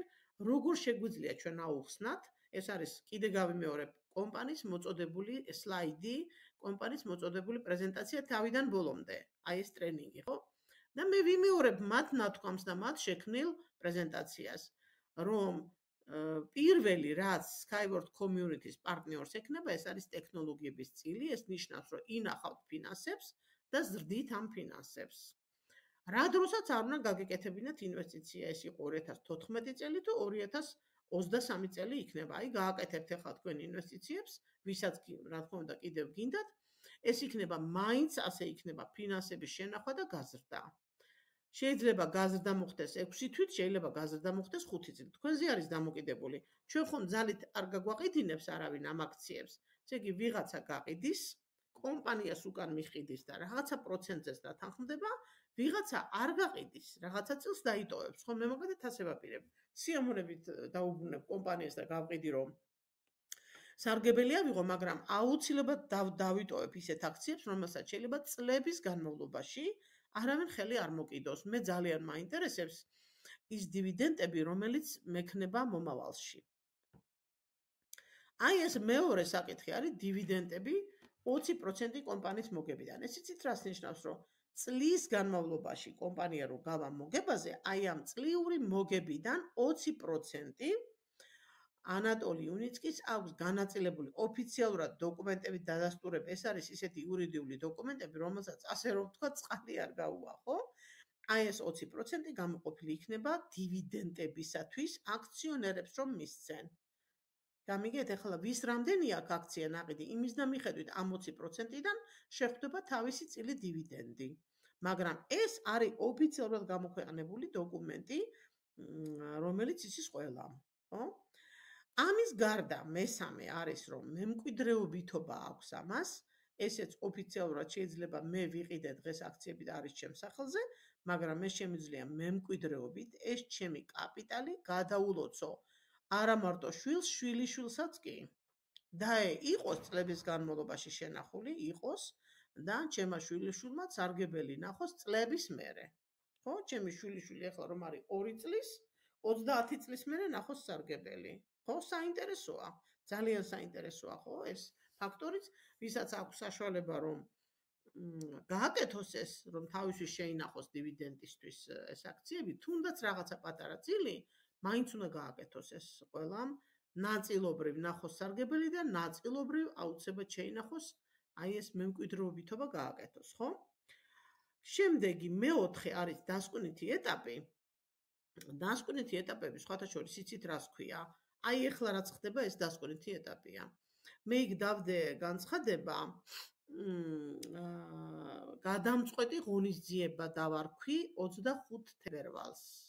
როგორ შეგვიძლია ჩვენ აუხსნათ ეს არის კიდე გავიმეორებ კომპანიის მოწოდებული სლაიდი კომპანიის მოწოდებული პრეზენტაცია თავიდან ბოლომდე. აი ეს ტრენინგი, ხო? და მე ვიმეორებ მათ ნათქვამს და მათ შექმნილ პრეზენტაციას, რომ პირველი რაც Skyward Community-ს პარტნიორს ექნება, ეს არის ტექნოლოგიების წილი, ეს ნიშნავს, რომ ინახავთ ფინანსებს და ზრდით ამ ფინანსებს. რა დროსაც არ უნდა გაგეკეთებინათ ინვესტიცია, ეს იყო 2014 წელი თუ 2023 წელი იქნება. აი გააკეთებთ ახლა თქვენ ინვესტიციებს ვისაც კი რა თქმა უნდა კიდევ გინდათ. ეს იქნება მაინც ასე იქნება ფინანსების შენახვა და გაზრდა. შეიძლება გაზრდა მოხდეს 6 თვით შეიძლება გაზრდა მოხდეს 5 წელი თქვენზე არის დამოკიდებული. ჩვენ ხომ ძალით არ გაგვაყიდინებს არავინ ამ აქციებს. ესე იგი ვიღაცა გაყიდის კომპანიას უკან მიხიდის და რაღაცა პროცენტზეც დათანხმდება ვიღაცა არ გაყიდის რაღაცა წელს დაიტოვებს ხომ მე მოგედეთ ასე ვაპირებ სიამოვნებით დაუბრუნებ კომპანიას და გავყიდი რომ სარგებელი ავიღო, მაგრამ აუცილებლად დავიტოვებ ისეთ აქციებს, რომელსაც შეიძლება წლების განმავლობაში არავინ ხელი არ მოკიდოს. მე ძალიან მაინტერესებს ის დივიდენდები, რომელიც მექნება მომავალში. აი ეს მეორე საკითხი არის დივიდენდები 20% კომპანიის მოგებიდან. ეს იცით რას ნიშნავს, რომ წლის განმავლობაში კომპანია რო გავა მოგებაზე, აი ამ წლიური მოგებიდან 20% ანატოლი უნიცკის აქვს განაწილებული ოფიციალურად დოკუმენტები დადასტურებ. ეს არის ისეთი იურიდიული დოკუმენტები რომელსაც ასე რომ ვთქვა წყალი არ გაუვა ხო? აი ეს 20% გამოყოფილი იქნება დივიდენდებისათვის აქციონერებს რომ მისცენ გამიგეთ ახლა ვის რამდენი აქვს აქცია ნაყიდი? იმის და მიხედვით ამ 20%-დან შეხვდება თავისი წილი დივიდენდი. მაგრამ ეს არის ოფიციალურად გამოქვეყნებული დოკუმენტი რომელიც იცის ყველა ხო? ამის გარდა მესამე არის რომ მემკვიდრეობითობა აქვს ამას. ესეც ოფიციალურად შეიძლება მე ვიყიდე დღეს აქციები და არის ჩემს სახელზე მაგრამ მე შემიძლია მემკვიდრეობით ეს ჩემი კაპიტალი გადაულოცო არა მარტო შვილს შვილიშვილსაც კი. და იყოს წლების განმავლობაში შენახული იყოს და ჩემა შვილიშვილმა სარგებელი ნახოს წლების მერე. ხო? ჩემი შვილიშვილი ახლა რომ არის 2 წლის 30 წლის მერე ნახოს სარგებელი. ხო, საინტერესოა. ძალიან საინტერესოა, ხო, ეს ფაქტორიც, ვისაც აქვს საშუალება რომ გააკეთოს ეს, რომ თავისთვის შეინახოს დივიდენდისთვის ეს აქციები, თუნდაც რაღაცა პატარა წილი, მაინც უნდა გააკეთოს ეს ყველამ, ნაწილობრივ ნახოს სარგებელი და ნაწილობრივ აუცილებლად შეინახოს აი ეს მემკვიდრეობითობა გააკეთოს, ხო? შემდეგი მეოთხე არის დასკვნითი ეტაპი. დასკვნითი ეტაპები სხვათა შორის იცით რას ქვია? აი ეხლა რაც ხდება ეს დასკვნითი ეტაპია. მე იქ დავდე განცხადება მ გადამწყვეტი ღონისძიება დავარქვი 25 თებერვალს.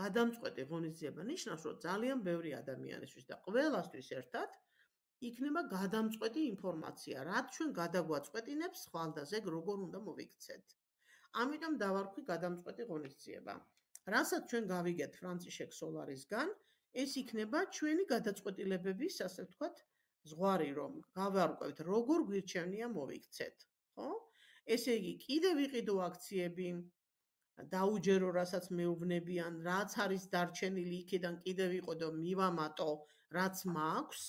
გადამწყვეტი ღონისძიება ნიშნავს, რომ ძალიან ბევრი ადამიანისთვის და ყველასთვის ერთად იქნება გადამწყვეტი ინფორმაცია, რაც ჩვენ გადაგვაწყვეტინებს ხვალდაზე როგორ უნდა მოვიქცეთ. ამიტომ დავარქვი გადამწყვეტი ღონისძიება. რასაც ჩვენ გავიგეთ ფრანციშეკ სოლარისგან, ეს იქნება ჩვენი გადაწყვეტილებების, ასე ვთქვათ, ზღვარი, რომ გავარკვევთ როგორ გვირჩევნია მოვიქცეთ, ხო? ესე იგი, კიდე ვიყიდო აქციები დაუჯერო რასაც მეუბნებიან, რაც არის დარჩენილი იქიდან კიდევ იყო და მივამატო, რაც მაქვს.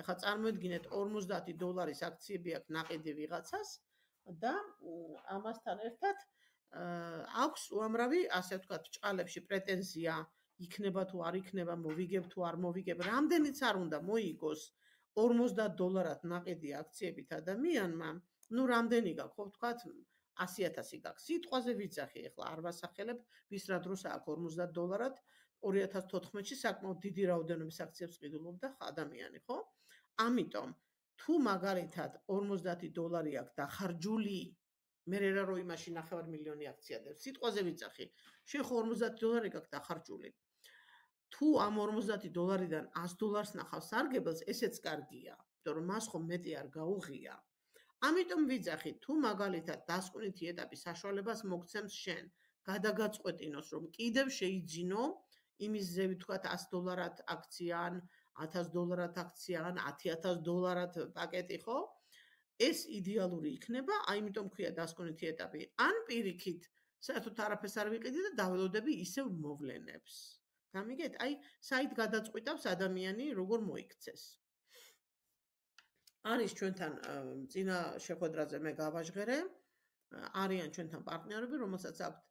ეხლა წარმოიდგინეთ 50 დოლარის აქციები აქვს ناقედი ვიღაცას და ამასთან ერთად აქვს უამრავი, ასე ვთქვათ, ბჭყალებში პრეტენზია. იქნება თუ არ იქნება, მოვიგებ თუ არ მოვიგებ, რამდენიც არ უნდა მოიგოს 50 დოლარად ناقედი აქციებით ადამიანმა, ну რამდენი გაქვს, ხო ვთქვათ, 100000 გაქვს. სიტყვაზე ვიცახი ეხლა არ ვასახელებ ვის რა დროს აქვს 50 დოლარად 2014-ში საკმაოდ დიდი რაოდენობის აქციებს ყიდულობდა ადამიანი ხო? ამიტომ თუ მაგალითად 50 დოლარი აქვს დახარჯული მე რა რო იმაში 9 მილიონი აქცია და სიტყვაზე ვიწახი შენ ხო 50 დოლარი გაქვს დახარჯული? თუ ამ 50 დოლარიდან 100 დოლარს ნახავს სარგებელს ესეც კარგია იმიტომ რომ მას ხო მეტი არ გაუღია ამიტომ ვიძახი თუ მაგალითად დასკვნითი ეტაპის საშუალებას მოგცემს შენ გადაგაწყვეტინოს რომ კიდევ შეიძინო იმის ზე ვთქვათ 100 დოლარად აქცია ან 1000 დოლარად აქცია ან 10000 დოლარად პაკეტი, ხო? ეს იდეალური იქნება, აიმიტომ ქვია დასკვნითი ეტაპი. ან პირიქით, საერთოდ არაფერს არ ვიყიდი და დაველოდები ისევ მოვლენებს. გამიგეთ? აი, საით გადაწყვიტავს ადამიანი როგორ მოიქცეს. არის ჩვენთან წინა შეხვედრაზე მე გავაჟღერე. არიან ჩვენთან პარტნიორები რომელსაც აქვთ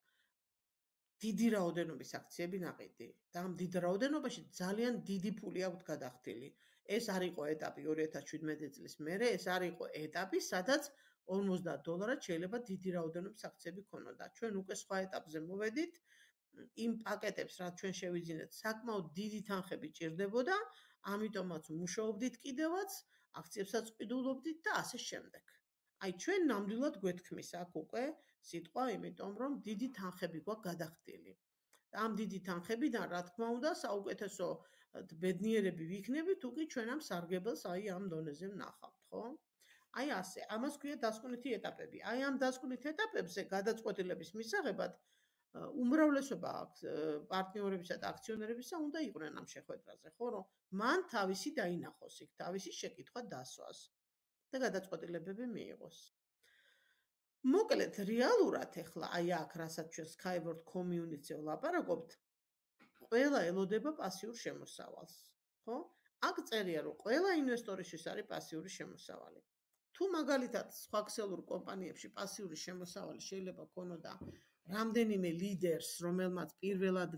დიდი რაოდენობის აქციები ნაყიდი. და ამ დიდ რაოდენობაში ძალიან დიდი ფული აქვთ გადახდილი. ეს არ იყო ეტაპი 2017 წლის მერე ეს არ იყო ეტაპი სადაც 50 დოლარად შეიძლება დიდი რაოდენობის აქციები ქონოდა. ჩვენ უკვე სხვა ეტაპზე მოვედით. იმ პაკეტებს რაც ჩვენ შევიძინეთ საკმაოდ დიდი თანხები ჭირდებოდა. ამიტომაც მუშაობდით კიდევაც. აქციებსაც ყიდულობდით და ასე შემდეგ. აი ჩვენ ნამდვილად გვეთქმის აქ უკვე სიტყვა, იმიტომ რომ დიდი თანხები გვაქვს გადახდილი. და ამ დიდი თანხებიდან, რა თქმა უნდა, საუკეთესო ბედნიერები ვიქნები, თუ კი ჩვენ ამ სარგებელს აი ამ დონეზე ვნახავთ, ხო? აი ასე, ამას ქვია დასკვნითი ეტაპები. აი ამ დასკვნით ეტაპებზე გადაწყვეტილების მისაღებად უმრავლესობა პარტნიორებისა და აქციონერებისა უნდა იყვნენ ამ შეხვედრაზე, ხო, რომ მან თავისი დაინახოს იქ, თავისი შეკითხვა დასვას და გადაწყვეტილებები მიიღოს. მოკლედ რეალურად ახლა აი აქ რასაც ჩვენ Skyward Community-ზე ვლაპარაკობთ, ყველა ელოდება პასიურ შემოსავალს, ხო? აქ წერია რომ ყველა ინვესტორისთვის არის პასიური შემოსავალი. თუ მაგალითად სხვა ქსელურ კომპანიებში პასიური შემოსავალი შეიძლება ქონოდა რამდენიმე ლიდერს, რომელმაც პირველად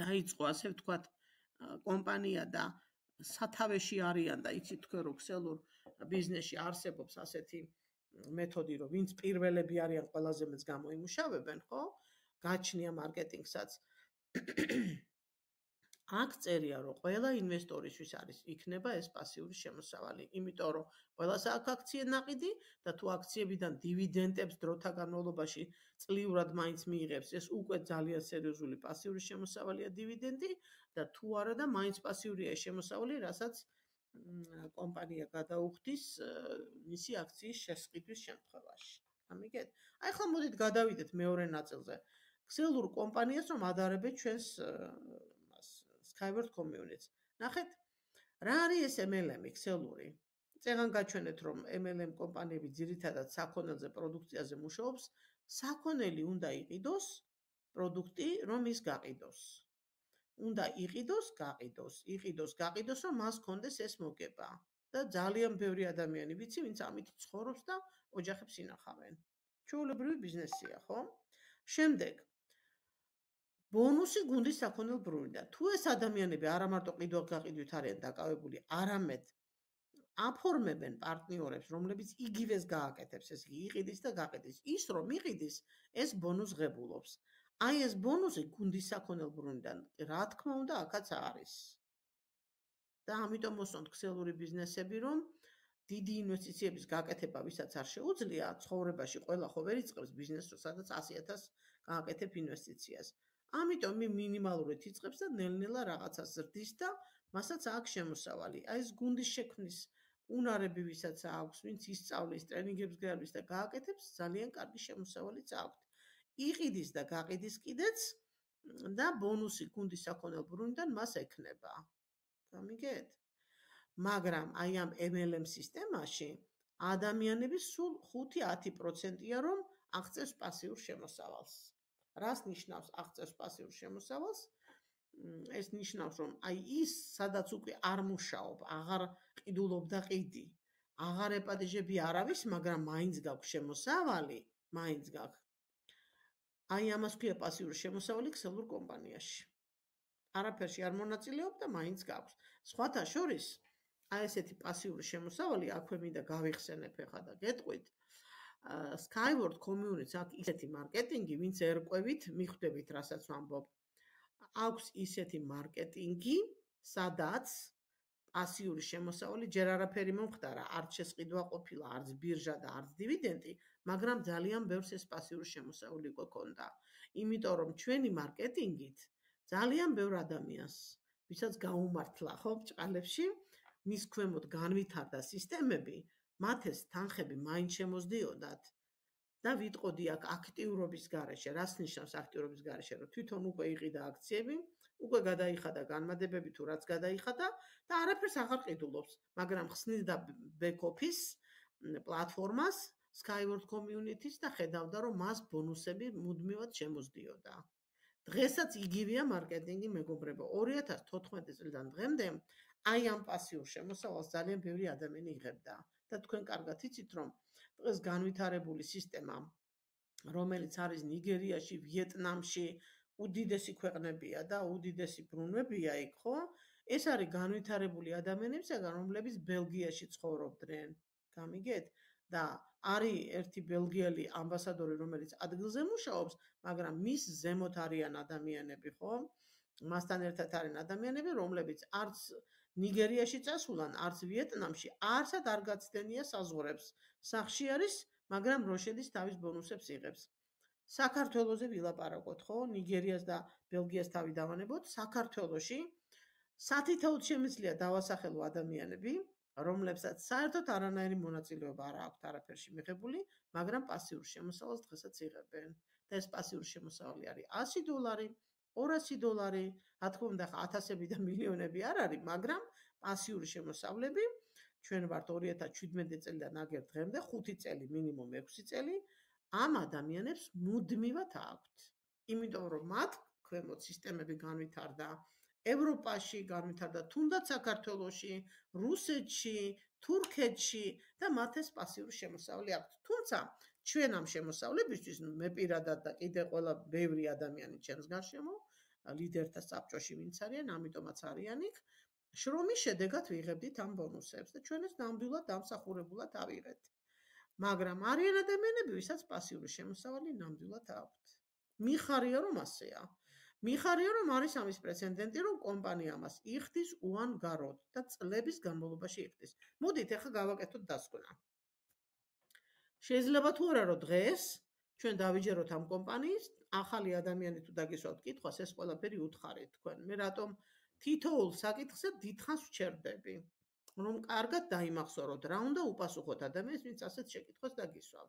დაიწყო ასე ვთქვათ კომპანია და სათავეში არიან და იცით თქვენ რომ ქსელურ ბიზნესში არსებობს ასეთი მეთოდი, რომ ვინც პირველები არიან ყველაზე მეც გამოიმუშავებენ, ხო? გაჩნია მარკეტინგსაც. აქ წერია, რომ ყველა ინვესტორისთვის არის იქნება ეს პასიური შემოსავალი, იმიტომ რომ ყველას აქვს აქცია ნაყიდი და თუ აქციებიდან დივიდენდებს დროთა განმავლობაში წლიურად მაინც მიიღებს, ეს უკვე ძალიან სერიოზული პასიური შემოსავალია დივიდენდი და თუ არა და მაინც პასიურია შემოსავალი, რასაც კომპანია გადაუხდის მისი აქციის შესყიდვის შემთხვევაში. ამიგეთ? აი ხლა მოდით გადავიდეთ მეორე ნაწილზე. ქსელურ კომპანიას რომ ადარებენ ჩვენს Skyward Community-ს. ნახეთ, რა არის ეს MLM-ი ქსელური? წეგან გაჩვენეთ რომ MLM კომპანიები ძირითადად საქონელზე პროდუქციაზე მუშაობს, საქონელი უნდა იყიდოს პროდუქტი, რომ ის გაყიდოს. უნდა იყიდოს, გაყიდოს, იყიდოს, გაყიდოს, რომ მას კონდეს ეს მოგება. და ძალიან ბევრი ადამიანი ვიცი, ვინც ამით ცხოვრობს და ოჯახებს ინახავენ. ჩვეულებრივი ბიზნესია, ხო? შემდეგ ბონუსი გუნდის საქონელ ბრუნვიდან. თუ ეს ადამიანები არა მარტო ყიდვა გაყიდვით არიან დაკავებული, არამედ აფორმებენ პარტნიორებს, რომლებიც იგივეს გააკეთებს, ეს იყიდის და გაყიდის. ის რომ იყიდის, ეს ბონუს ღებულობს. აი ეს ბონუსი გუნდის საქონელ ბრუნვიდან, რა თქმა უნდა, აქაც არის. და ამიტომ მოსონთ ქსელური ბიზნესები, რომ დიდი ინვესტიციების გაკეთება ვისაც არ შეუძლია, ცხოვრებაში ყველა ხო ვერ იწყებს ბიზნესს, სადაც 100000 გააკეთებ ინვესტიციას. ამიტომ მი მინიმალურად იწყებს და ნელ-ნელა რაღაცას ზრდის და მასაც აქვს შემოსავალი. აი ეს გუნდის შექმნის უნარები ვისაც აქვს, ვინც ისწავლის, ტრენინგებს გაარვის და გააკეთებს, ძალიან კარგი შემოსავალიც აქვს. იყიდის და გაყიდის კიდეც და ბონუსი გუნდის საქონელ ბრუნვიდან მას ექნება. გამიგეთ? მაგრამ აი ამ MLM სისტემაში ადამიანების სულ 5-10%-ია რომ აღწევს პასიურ შემოსავალს. რას ნიშნავს აღწევს პასიურ შემოსავალს? ეს ნიშნავს რომ აი ის სადაც უკვე არ მუშაობ, აღარ ყიდულობდა ყიდი, აღარ ეპატიჟები არავის, მაგრამ მაინც გაქვს შემოსავალი, მაინც გაქვს. აი ამას ქვია პასიური შემოსავალი ქსელურ კომპანიაში. არაფერში არ მონაწილეობ და მაინც გაქვს. სხვათა შორის აი ესეთი პასიური შემოსავალი აქვე მინდა გავიხსენებ ახლა და გეტყვით. Skyward Community-ს აქვს ისეთი მარკეტინგი, ვინც ერკვევით, მიხვდებით, რასაც ვამბობ. აქვს ისეთი მარკეტინგი, სადაც პასიური შემოსავალი ჯერ არაფერი მომხდარა, არც შესყიდვა ყოფილა, არც ბირჟა და არც დივიდენდი, მაგრამ ძალიან ბევრს ეს პასიური შემოსავალი გქონდა. იმიტომ რომ ჩვენი მარკეტინგით ძალიან ბევრ ადამიანს, ვისაც გაუმართლა ხო ბჭყალებში, მის ქვემოთ განვითარდა სისტემები, მათ ეს თანხები მაინც შემოზდიოდათ და ვიტყოდი აქ აქტიურობის garaშე, რას ნიშნავს აქტიურობის garaშე, რომ თვითონ უკვე იყიდა აქციები, უკვე გადაიხადა განმადებები თუ რაც გადაიხადა და არაფერს აღარ ყიდულობს, მაგრამ ხსნიდა back office პლატფორმას Skyward Community-ს და ხედავდა, რომ მას ბონუსები მუდმივად შემოზდიოდა. დღესაც იგივეა მარკეტინგი მეგობრებო 2014 წლიდან დღემდე აი ამ პასიურ შემოსავალს ძალიან ბევრი ადამიანი იღებდა და თქვენ კარგად იცით რომ დღეს განვითარებული სისტემა რომელიც არის ნიგერიაში, ვიეტნამში უდიდესი ქვეყნებია და უდიდესი ბრუნვებია იქ ხო ეს არის განვითარებული ადამიანებისგან რომლებიც ბელგიაში ცხოვრობდნენ გამიგეთ და არის ერთი ბელგიელი ამბასადორი, რომელიც ადგილზე მუშაობს, მაგრამ მის ზემოთ არიან ადამიანები, ხო? მასთან ერთად არიან ადამიანები, რომლებიც არც ნიგერიაში წასულან, არც ვიეტნამში, არცად არ გაცდენია საზღურებს. სახში არის, მაგრამ როშედის თავის ბონუსებს იღებს. საქართველოსზე ვილაპარაკოთ, ხო? ნიგერიას და ბელგიას თავი დავანებოთ. საქართველოში სათითაოდ შემიძლია დავასახელო ადამიანები, რომლებსაც საერთოდ არანაირი მონაწილეობა არ აქვთ არაფერში მიღებული, მაგრამ პასიურ შემოსავალს დღესაც იღებენ. და ეს პასიური შემოსავალი არის 100 დოლარი, 200 დოლარი, რა თქმა უნდა, ათასები და მილიონები არ არის, მაგრამ პასიური შემოსავლები ჩვენ ვართ 2017 წელიდან აგერ დღემდე 5 წელი, მინიმუმ 6 წელი ამ ადამიანებს მუდმივად აქვთ. იმიტომ რომ მათ ქვემოთ სისტემები განვითარდა ევროპაში განვითარდა, თუნდაც საქართველოში, რუსეთში, თურქეთში და მათ ეს პასიური შემოსავალი აქვთ. თუმცა ჩვენ ამ შემოსავლებისთვის მე პირადად და კიდე ყველა ბევრი ადამიანი ჩემს გარშემო ლიდერთა საბჭოში ვინც არიან, ამიტომაც არიან იქ. შრომის შედეგად ვიღებდით ამ ბონუსებს და ჩვენ ეს ნამდვილად დამსახურებულად ავიღეთ. მაგრამ არიან ადამიანები, ვისაც პასიური შემოსავალი ნამდვილად აქვთ. მიხარია რომ ასეა. მიხარია რომ არის ამის პრეცედენტი რომ კომპანია მას იხდის უანგაროდ და წლების განმავლობაში იხდის. მოდით ახლა გავაკეთოთ დასკვნა. შეიძლება თუ არა რომ დღეს ჩვენ დავიჯეროთ ამ კომპანიის ახალი ადამიანი თუ დაგისვათ კითხვას ეს ყველაფერი უთხარით თქვენ. მე რატომ თითოეულ საკითხზე დიდხანს ვჩერდები? რომ კარგად დაიმახსოვროთ რა უნდა უპასუხოთ ადამიანს, ვინც ასეთ შეკითხვას დაგისვათ.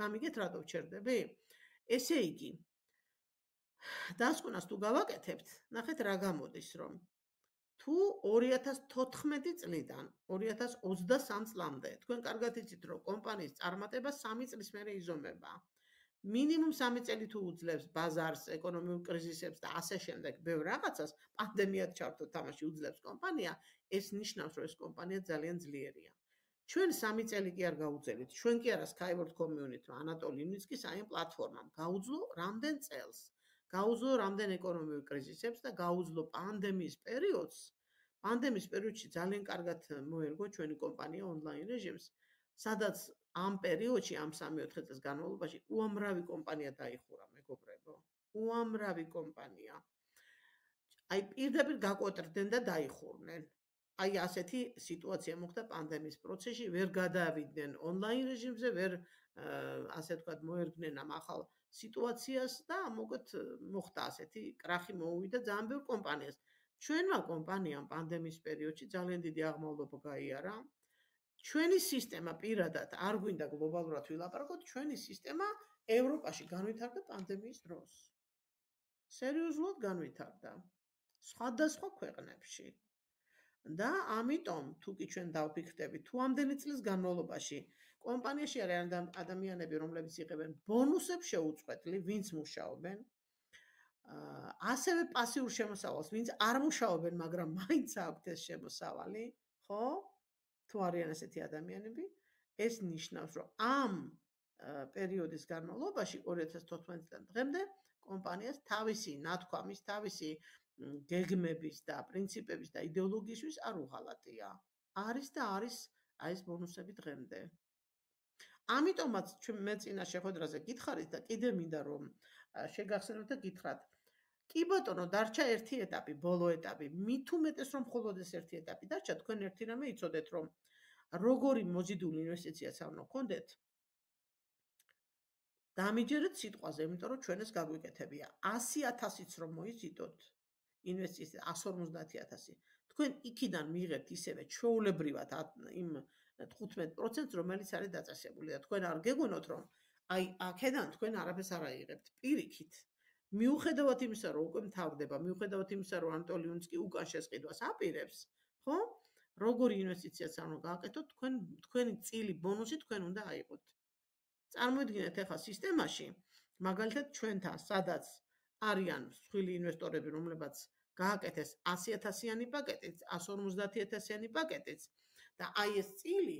გამიგეთ რატო ვჩერდები? ესე იგი, დასკვნას თუ გავაკეთებთ, ნახეთ რა გამოდის, რომ თუ 2014 წლიდან 2023 წლამდე თქვენ კარგად იცით, რომ კომპანიის წარმატება 3 წლის მერე იზომება მინიმუმ 3 წელი თუ უძლებს ბაზარს, ეკონომიურ კრიზისებს და ასე შემდეგ, ბევრ რაღაცას, პანდემიად ჩართო თამაში უძლებს კომპანია, ეს ნიშნავს, რომ ეს კომპანია ძალიან ძლიერია. ჩვენ 3 წელი კი არ გაუძელით. ჩვენ კი არა Skyward Community, ანატოლი ნიცკის აი ამ პლატფორმამ გაუძლო რამდენ წელს. გაუძლო რამდენ ეკონომიურ კრიზისებს და გაუძლო პანდემიის პერიოდს. პანდემიის პერიოდში ძალიან კარგად მოერგო ჩვენი კომპანია ონლაინ რეჟიმს, სადაც ამ პერიოდში, ამ 3-4 წელს განმავლობაში უამრავი კომპანია დაიხურა, მეგობრებო. უამრავი კომპანია. აი პირდაპირ გაკვეტრდნენ და დაიხურნენ. აი ასეთი სიტუაცია მოხდა პანდემიის პროცესში, ვერ გადაავიდნენ ონლაინ რეჟიმზე, ვერ ასე ვთქვათ, მოერგნენ ამ ახალ სიტუაციას და მოგეთ მოხდა ასეთი კრახი მოუვიდა ძალიან ბევრ კომპანიას. ჩვენმა კომპანიამ პანდემიის პერიოდში ძალიან დიდი აღმავლობა გაიარა. ჩვენი სისტემა პირადად არ გვინდა გლობალურად ვილაპარაკოთ, ჩვენი სისტემა ევროპაში განვითარდა პანდემიის დროს. სერიოზულად განვითარდა. სხვადასხვა ქვეყნებში. და ამიტომ თუ კი ჩვენ დავფიქრდებით, თუ ამდენი წლის განმავლობაში კომპანიაში არიან ადამიანები, რომლებიც იღებენ ბონუსებს შეუწყვეტლი, ვინც მუშაობენ. აა ასევე პასიურ შემოსავალს, ვინც არ მუშაობენ, მაგრამ მაინც აქვთ ეს შემოსავალი, ხო? თუ არიან ესეთი ადამიანები, ეს ნიშნავს, რომ ამ პერიოდის განმავლობაში 2014-დან დღემდე კომპანიას თავისი ნათქვამის, თავისი გეგმების და პრინციპების და იდეოლოგიისთვის არ უღალატია. არის და არის აი ეს ბონუსები დღემდე. ამიტომაც ჩვენ მე წინა შეხვედრაზე გითხარით და კიდე მინდა რომ შეგახსენოთ და გითხრათ. კი ბატონო, დარჩა ერთი ეტაპი, ბოლო ეტაპი. უმეტეს რომ მხოლოდ ეს ერთი ეტაპი დარჩა, თქვენ ერთი რამე იცოდეთ რომ როგორი მოზიდული ინვესტიციაც არ ნოქონდეთ. დამიჯერეთ სიტყვაზე, იმიტომ რომ ჩვენ ეს გაგვიკეთებია. 100000-იც რომ მოიზიდოთ ინვესტიცია 150000. თქვენ იქიდან მიიღებთ ისევე ჩვეულებრივად იმ 15%, რომელიც არის დაწესებული და თქვენ არ გეგონოთ, რომ აი აქედან თქვენ არაფერს არ აიღებთ. პირიქით. მიუხედავად იმისა, რომ უკვე მთავრდება, მიუხედავად იმისა, რომ ანტოლიონსკი უკან შესყიდვას აპირებს, ხო? როგორი ინვესტიციაც არ უნდა გააკეთოთ, თქვენ თქვენი წილი ბონუსი თქვენ უნდა აიღოთ. წარმოიდგინეთ ახლა სისტემაში, მაგალითად ჩვენთან, სადაც არიან სხვილი ინვესტორები, რომლებაც გააკეთეს 100000-იანი პაკეტიც, 150000-იანი პაკეტიც, და აი ეს წილი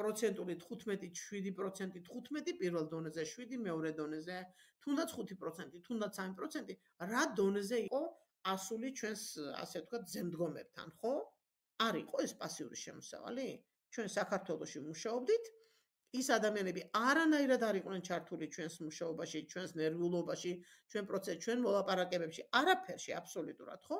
პროცენტული 15 7% 15 პირველ დონეზე 7 მეორე დონეზე თუნდაც 5% თუნდაც 3% რა დონეზე იყო ასული ჩვენს ასე ვთქვათ ზემდგომებთან ხო? არ იყო ეს პასიური შემოსავალი? ჩვენ საქართველოსში მუშაობდით. ის ადამიანები არანაირად არ იყვნენ ჩართული ჩვენს მუშაობაში ჩვენს ნერვიულობაში ჩვენ პროცესში ჩვენ მოლაპარაკებებში არაფერში აბსოლუტურად ხო?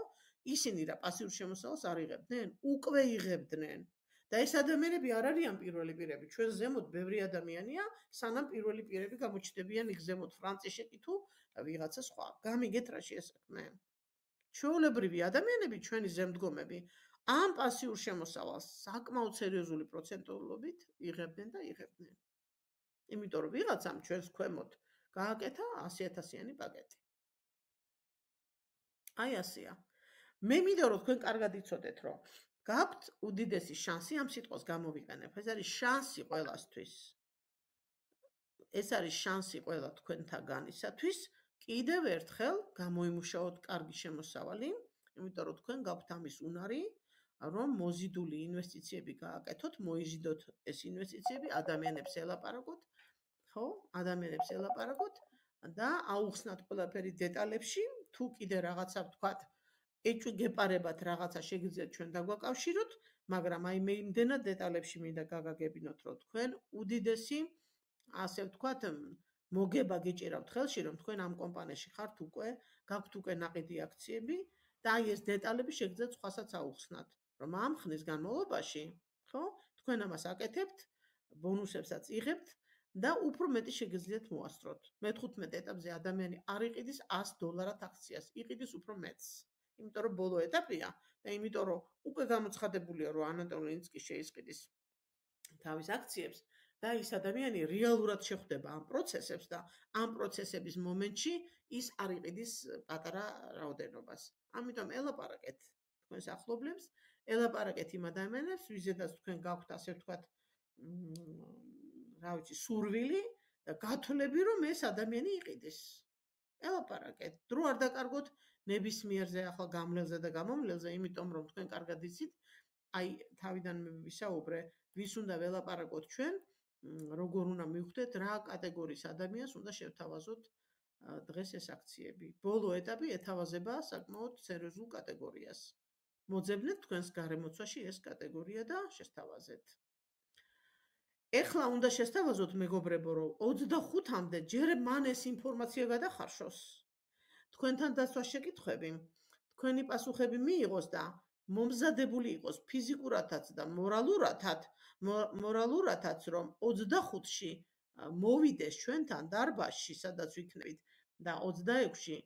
ისინი რა პასიურ შემოსავალს არ იღებდნენ უკვე იღებდნენ და ეს ადამიანები არ არიან პირველი პირები. ჩვენ ზემოთ ბევრი ადამიანია, სანამ პირველი პირები გამოჩნდებიან იქ ზემოთ ფრანციაში კი თუ ვიღაცა სხვა. გამიგეთ რა შეესაქმე. ჩვეულებრივი ადამიანები, ჩვენი ზემდგომები ამ პასიურ შემოსავალს საკმაოდ სერიოზული პროცენტულობით იღებდნენ და იღებდნენ. იმიტომ რომ ვიღაცამ ჩვენს ქვემოთ გააკეთა 100.000-იანი პაკეტი. აი ასეა. მე მინდა რომ თქვენ კარგად იცოდეთ, რომ გაქვთ უდიდესი შანსი ამ სიტყვას გამოვიყენებ. ეს არის შანსი ყველასთვის. ეს არის შანსი ყველა თქვენთაგანისათვის. კიდევ ერთხელ გამოიმუშაოთ კარგი შემოსავალი, იმიტომ რომ თქვენ გაქვთ ამის უნარი, რომ მოზიდული ინვესტიციები გააკეთოთ, მოიზიდოთ ეს ინვესტიციები, ადამიანებს ელაპარაკოთ, ხო? ადამიანებს ელაპარაკოთ და აუხსნათ ყველაფერი დეტალებში, თუ კიდე რაღაცა ვთქვათ, ეჭვი გეპარებათ რაღაცა შეგიძლია ჩვენ დაგვაკავშიროთ, მაგრამ აი მე იმდენად დეტალებში მინდა გაგაგებინოთ, რომ თქვენ უდიდესი ასე ვთქვათ, მოგება გეჭირავთ ხელში, რომ თქვენ ამ კომპანიაში ხართ უკვე, გაქვთ უკვე نقيდი აქციები და აი ეს დეტალები შეგიძლიათ სხვასაც აუხსნათ, რომ ამ ხნის განმავლობაში, ხო, თქვენ ამას აკეთებთ, ბონუსებსაც იღებთ და უფრო მეტი შეგიძლიათ მოასწროთ. მე 15 ეტაპზე ადამიანი არ იყიდის 100 დოლარად აქციას, იყიდის უფრო მეტს. იმიტომ რომ ბოლო ეტაპია და იმიტომ რომ უკვე გამოცხადებულია რომ ანატოლინსკი შეისყიდის თავის აქციებს და ის ადამიანი რეალურად შეხვდება ამ პროცესებს და ამ პროცესების მომენტში ის არ იყიდის პატარა რაოდენობას. ამიტომ ელაპარაკეთ თქვენს ახლობლებს, ელაპარაკეთ იმ ადამიანებს, ვიზედაც თქვენ გაქვთ ასე ვთქვათ, რა ვიცი, სურვილი და გათვლები, რომ ეს ადამიანი იყიდეს. ელაპარაკეთ. დრო არ დაკარგოთ ნებისმიერზე ახლა გამლელზე და გამომლელზე, იმიტომ რომ თქვენ კარგად იცით, აი თავიდან მე ვისაუბრე, ვის უნდა ველაპარაკოთ ჩვენ, როგორ უნდა მივხვდეთ რა კატეგორიის ადამიანს უნდა შევთავაზოთ დღეს ეს აქციები. ბოლო ეტაპი ეთავაზება საკმაოდ სერიოზულ კატეგორიას. მოძებნეთ თქვენს გარემოცვაში ეს კატეგორია და შეთავაზეთ. ეხლა უნდა შეესთავაზოთ მეგობრებო, რომ 25-მდე ჯერ მან ეს ინფორმაცია გადახარშოს. თქვენთან დასვა შეკითხები, თქვენი პასუხები მიიღოს და მომზადებული იყოს ფიზიკურათაც და მორალურათაც, მორალურათაც, რომ 25-ში მოვიდეს ჩვენთან დარბაზში, სადაც ვიქნებით და 26-ში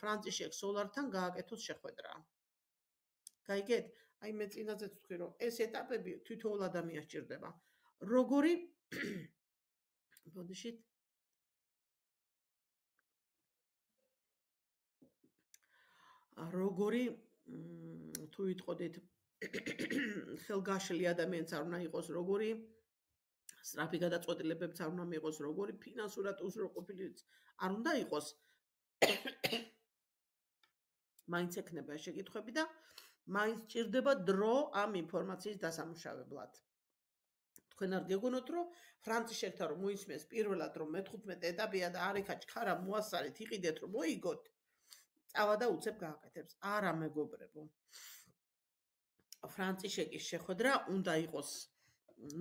ფრანცისკ სოლართან გააკეთოს შეხვედრა. გაიგეთ? აი მე წინაზეც ვთქვი, რომ ეს ეტაპები თვითოულ ადამიანს ჭირდება. როგორი ბოდიშით როგორი თუ იტყოდით ხელგაშლი ადამიანს არ უნდა იყოს როგორი სწრაფი გადაწყვეტილებებს არ უნდა მიიღოს როგორი ფინანსურად უზრუნველყოფილიც არ უნდა იყოს. მაინც ექნება შეკითხები და მაინც ჭირდება დრო ამ ინფორმაციის დასამუშავებლად. თქვენ არ გეგონოთ რომ ფრანცისკეთა რომ მოისმეს პირველად რომ მე-15 ეტაპია და არიქა ჩქარა მოასალეთ იყიდეთ რომ მოიგოთ წავა და უცებ გააკეთებს. არა მეგობრებო. ფრანცისკის შეხვედრა უნდა იყოს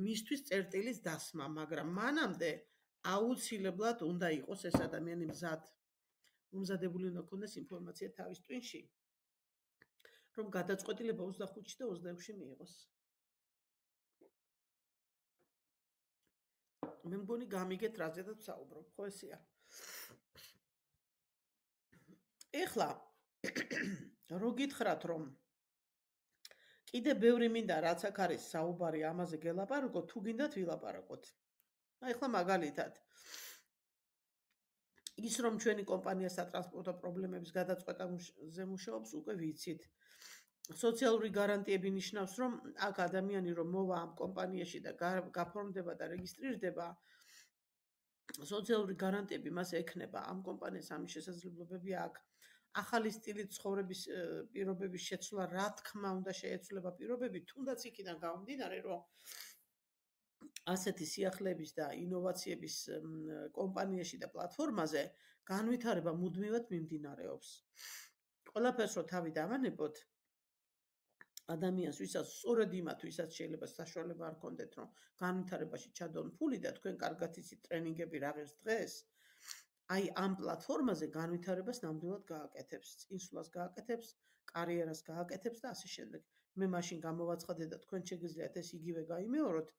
მისთვის წერტილის დასმა მაგრამ მანამდე აუცილებლად უნდა იყოს ეს ადამიანი მზად. უმზადებული უნდა ქონდეს ინფორმაცია თავის ტვინში რომ გადაწყვეტილება 25-ში და 26-ში მიიღოს. მე მგონი გამიგეთ რაზედაც საუბრობ, ხო ესეა. ეხლა რო გითხრათ რომ კიდე ბევრი მინდა რაც აქ არის საუბარი ამაზე გელაპარაკო, თუ გინდათ ვილაპარაკოთ. აი ეხლა მაგალითად ის რომ ჩვენი კომპანია სატრანსპორტო პრობლემების გადაწყვეტაზე მუშაობს, უკვე ვიცით. სოციალური გარანტიები ნიშნავს, რომ აქ ადამიანი რომ მოვა ამ კომპანიაში და გაფორმდება და რეგისტრირდება, სოციალური გარანტიები მას ექნება ამ კომპანიას ამის შესაძლებლობები აქვს. ახალი სტილი ცხოვრების პირობების შეცვლა, რა თქმა უნდა, შეეცვლება პირობები, თუნდაც იქიდან გამომდინარე, რომ ასეთი სიახლეების და ინოვაციების კომპანიაში და პლატფორმაზე განვითარება მუდმივად მიმდინარეობს. ყველაფერს რო თავი დავანებოთ, ადამიანს, ვისაც სწორედ იმათვისაც შეიძლება საშუალება არ კონდეთ, რომ განვითარებაში ჩადონ ფული და თქვენ კარგად იცით ტრენინგები რაღაც დღეს, აი ამ პლატფორმაზე განვითარებას ნამდვილად გააკეთებს, წინსვლას გააკეთებს, კარიერას გააკეთებს და ასე შემდეგ. მე მაშინ გამოვაცხადე და თქვენ შეგიძლიათ ეს იგივე გაიმეოროთ.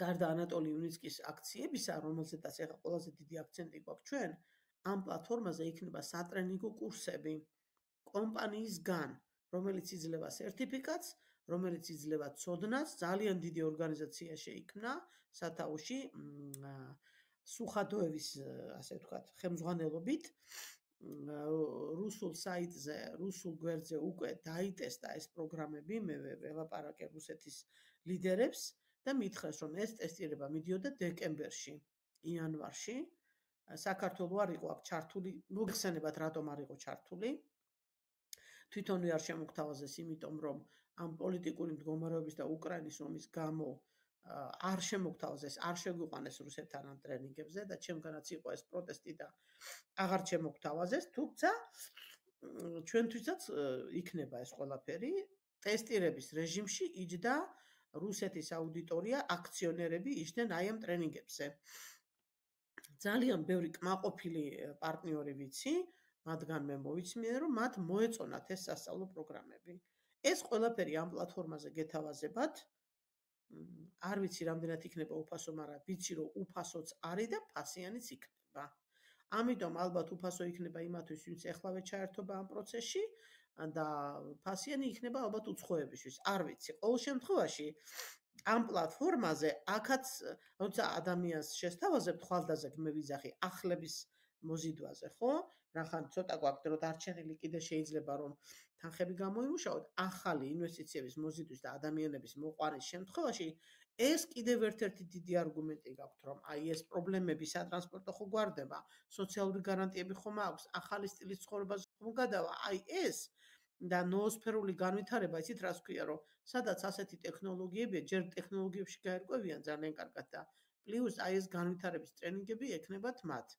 გარდა ანატოლი უნიცკის აქციებისა, რომელზედაც ახლა ყველაზე დიდი აქცენტი გვაქვს ჩვენ, ამ პლატფორმაზე იქნება სატრენინგო კურსები კომპანიისგან, რომელიც იძლევა სერტიფიკატს, რომელიც იძლევა ცოდნას, ძალიან დიდი ორგანიზაცია შეიქმნა სათაუში სუხადოევის, ასე ვთქვათ, ხელმძღვანელობით რუსულ საიტზე, რუსულ გვერდზე უკვე დაიტესტა ეს პროგრამები, მე ველაპარაკე რუსეთის ლიდერებს და მითხრეს, რომ ეს ტესტირება მიდიოდა დეკემბერში, იანვარში. საქართველოს არ იყო აქ ჩართული, მოგხსენებათ რატომ არ იყო ჩართული? თვითონვე არ შემოგთავაზეს, იმიტომ რომ ამ პოლიტიკური მდგომარეობის და უკრაინის ომის გამო არ შემოგთავაზეს, არ შეგვიყვანეს რუსეთთან ამ ტრენინგებზე და ჩემგანაც იყო ეს პროტესტი და აღარ შემოგთავაზეს, თუმცა ჩვენთვისაც იქნება ეს ყველაფერი ტესტირების რეჟიმში იჯდა რუსეთის აუდიტორია, აქციონერები იჯდნენ აი ამ ტრენინგებზე. ძალიან ბევრი კმაყოფილი პარტნიორი ვიცი, მათგან მე მოვიცმინე, რომ მათ მოეწონათ ეს სასწავლო პროგრამები. ეს ყველაფერი ამ პლატფორმაზე გეთავაზებათ. არ ვიცი, რამდენად იქნება უფასო, მაგრამ ვიცი, რომ უფასოც არის და ფასიანიც იქნება. ამიტომ ალბათ უფასო იქნება იმათვის, ვინც ეხლავე ჩაერთობა ამ პროცესში და ფასიანი იქნება ალბათ უცხოებისთვის. არ ვიცი. ყოველ შემთხვევაში ამ პლატფორმაზე აქაც, როცა ადამიანს შეესთავაზებთ ხვალდაზე მე ვიზახი ახლების მოზიდვაზე, ხო? რახან ცოტა გვაქვს დრო დარჩენილი, კიდე შეიძლება რომ თანხები გამოიმუშაოთ. ახალი ინვესტიციების მოზიდვის და ადამიანების მოყვანის შემთხვევაში ეს კიდევ ერთ-ერთი დიდი არგუმენტი გაქვთ, რომ აი ეს პრობლემები სატრანსპორტო ხო გვარდება, სოციალური გარანტიები ხომ აქვს, ახალი სტილის ცხოვრებას ხომ გადავა, აი ეს და ნოოსფერული განვითარება, იცით რას ქვია, რომ სადაც ასეთი ტექნოლოგიებია, ჯერ ტექნოლოგიებში გაერკვევიან ძალიან კარგად და პლუს აი ეს განვითარების ტრენინგები ექნებათ მათ.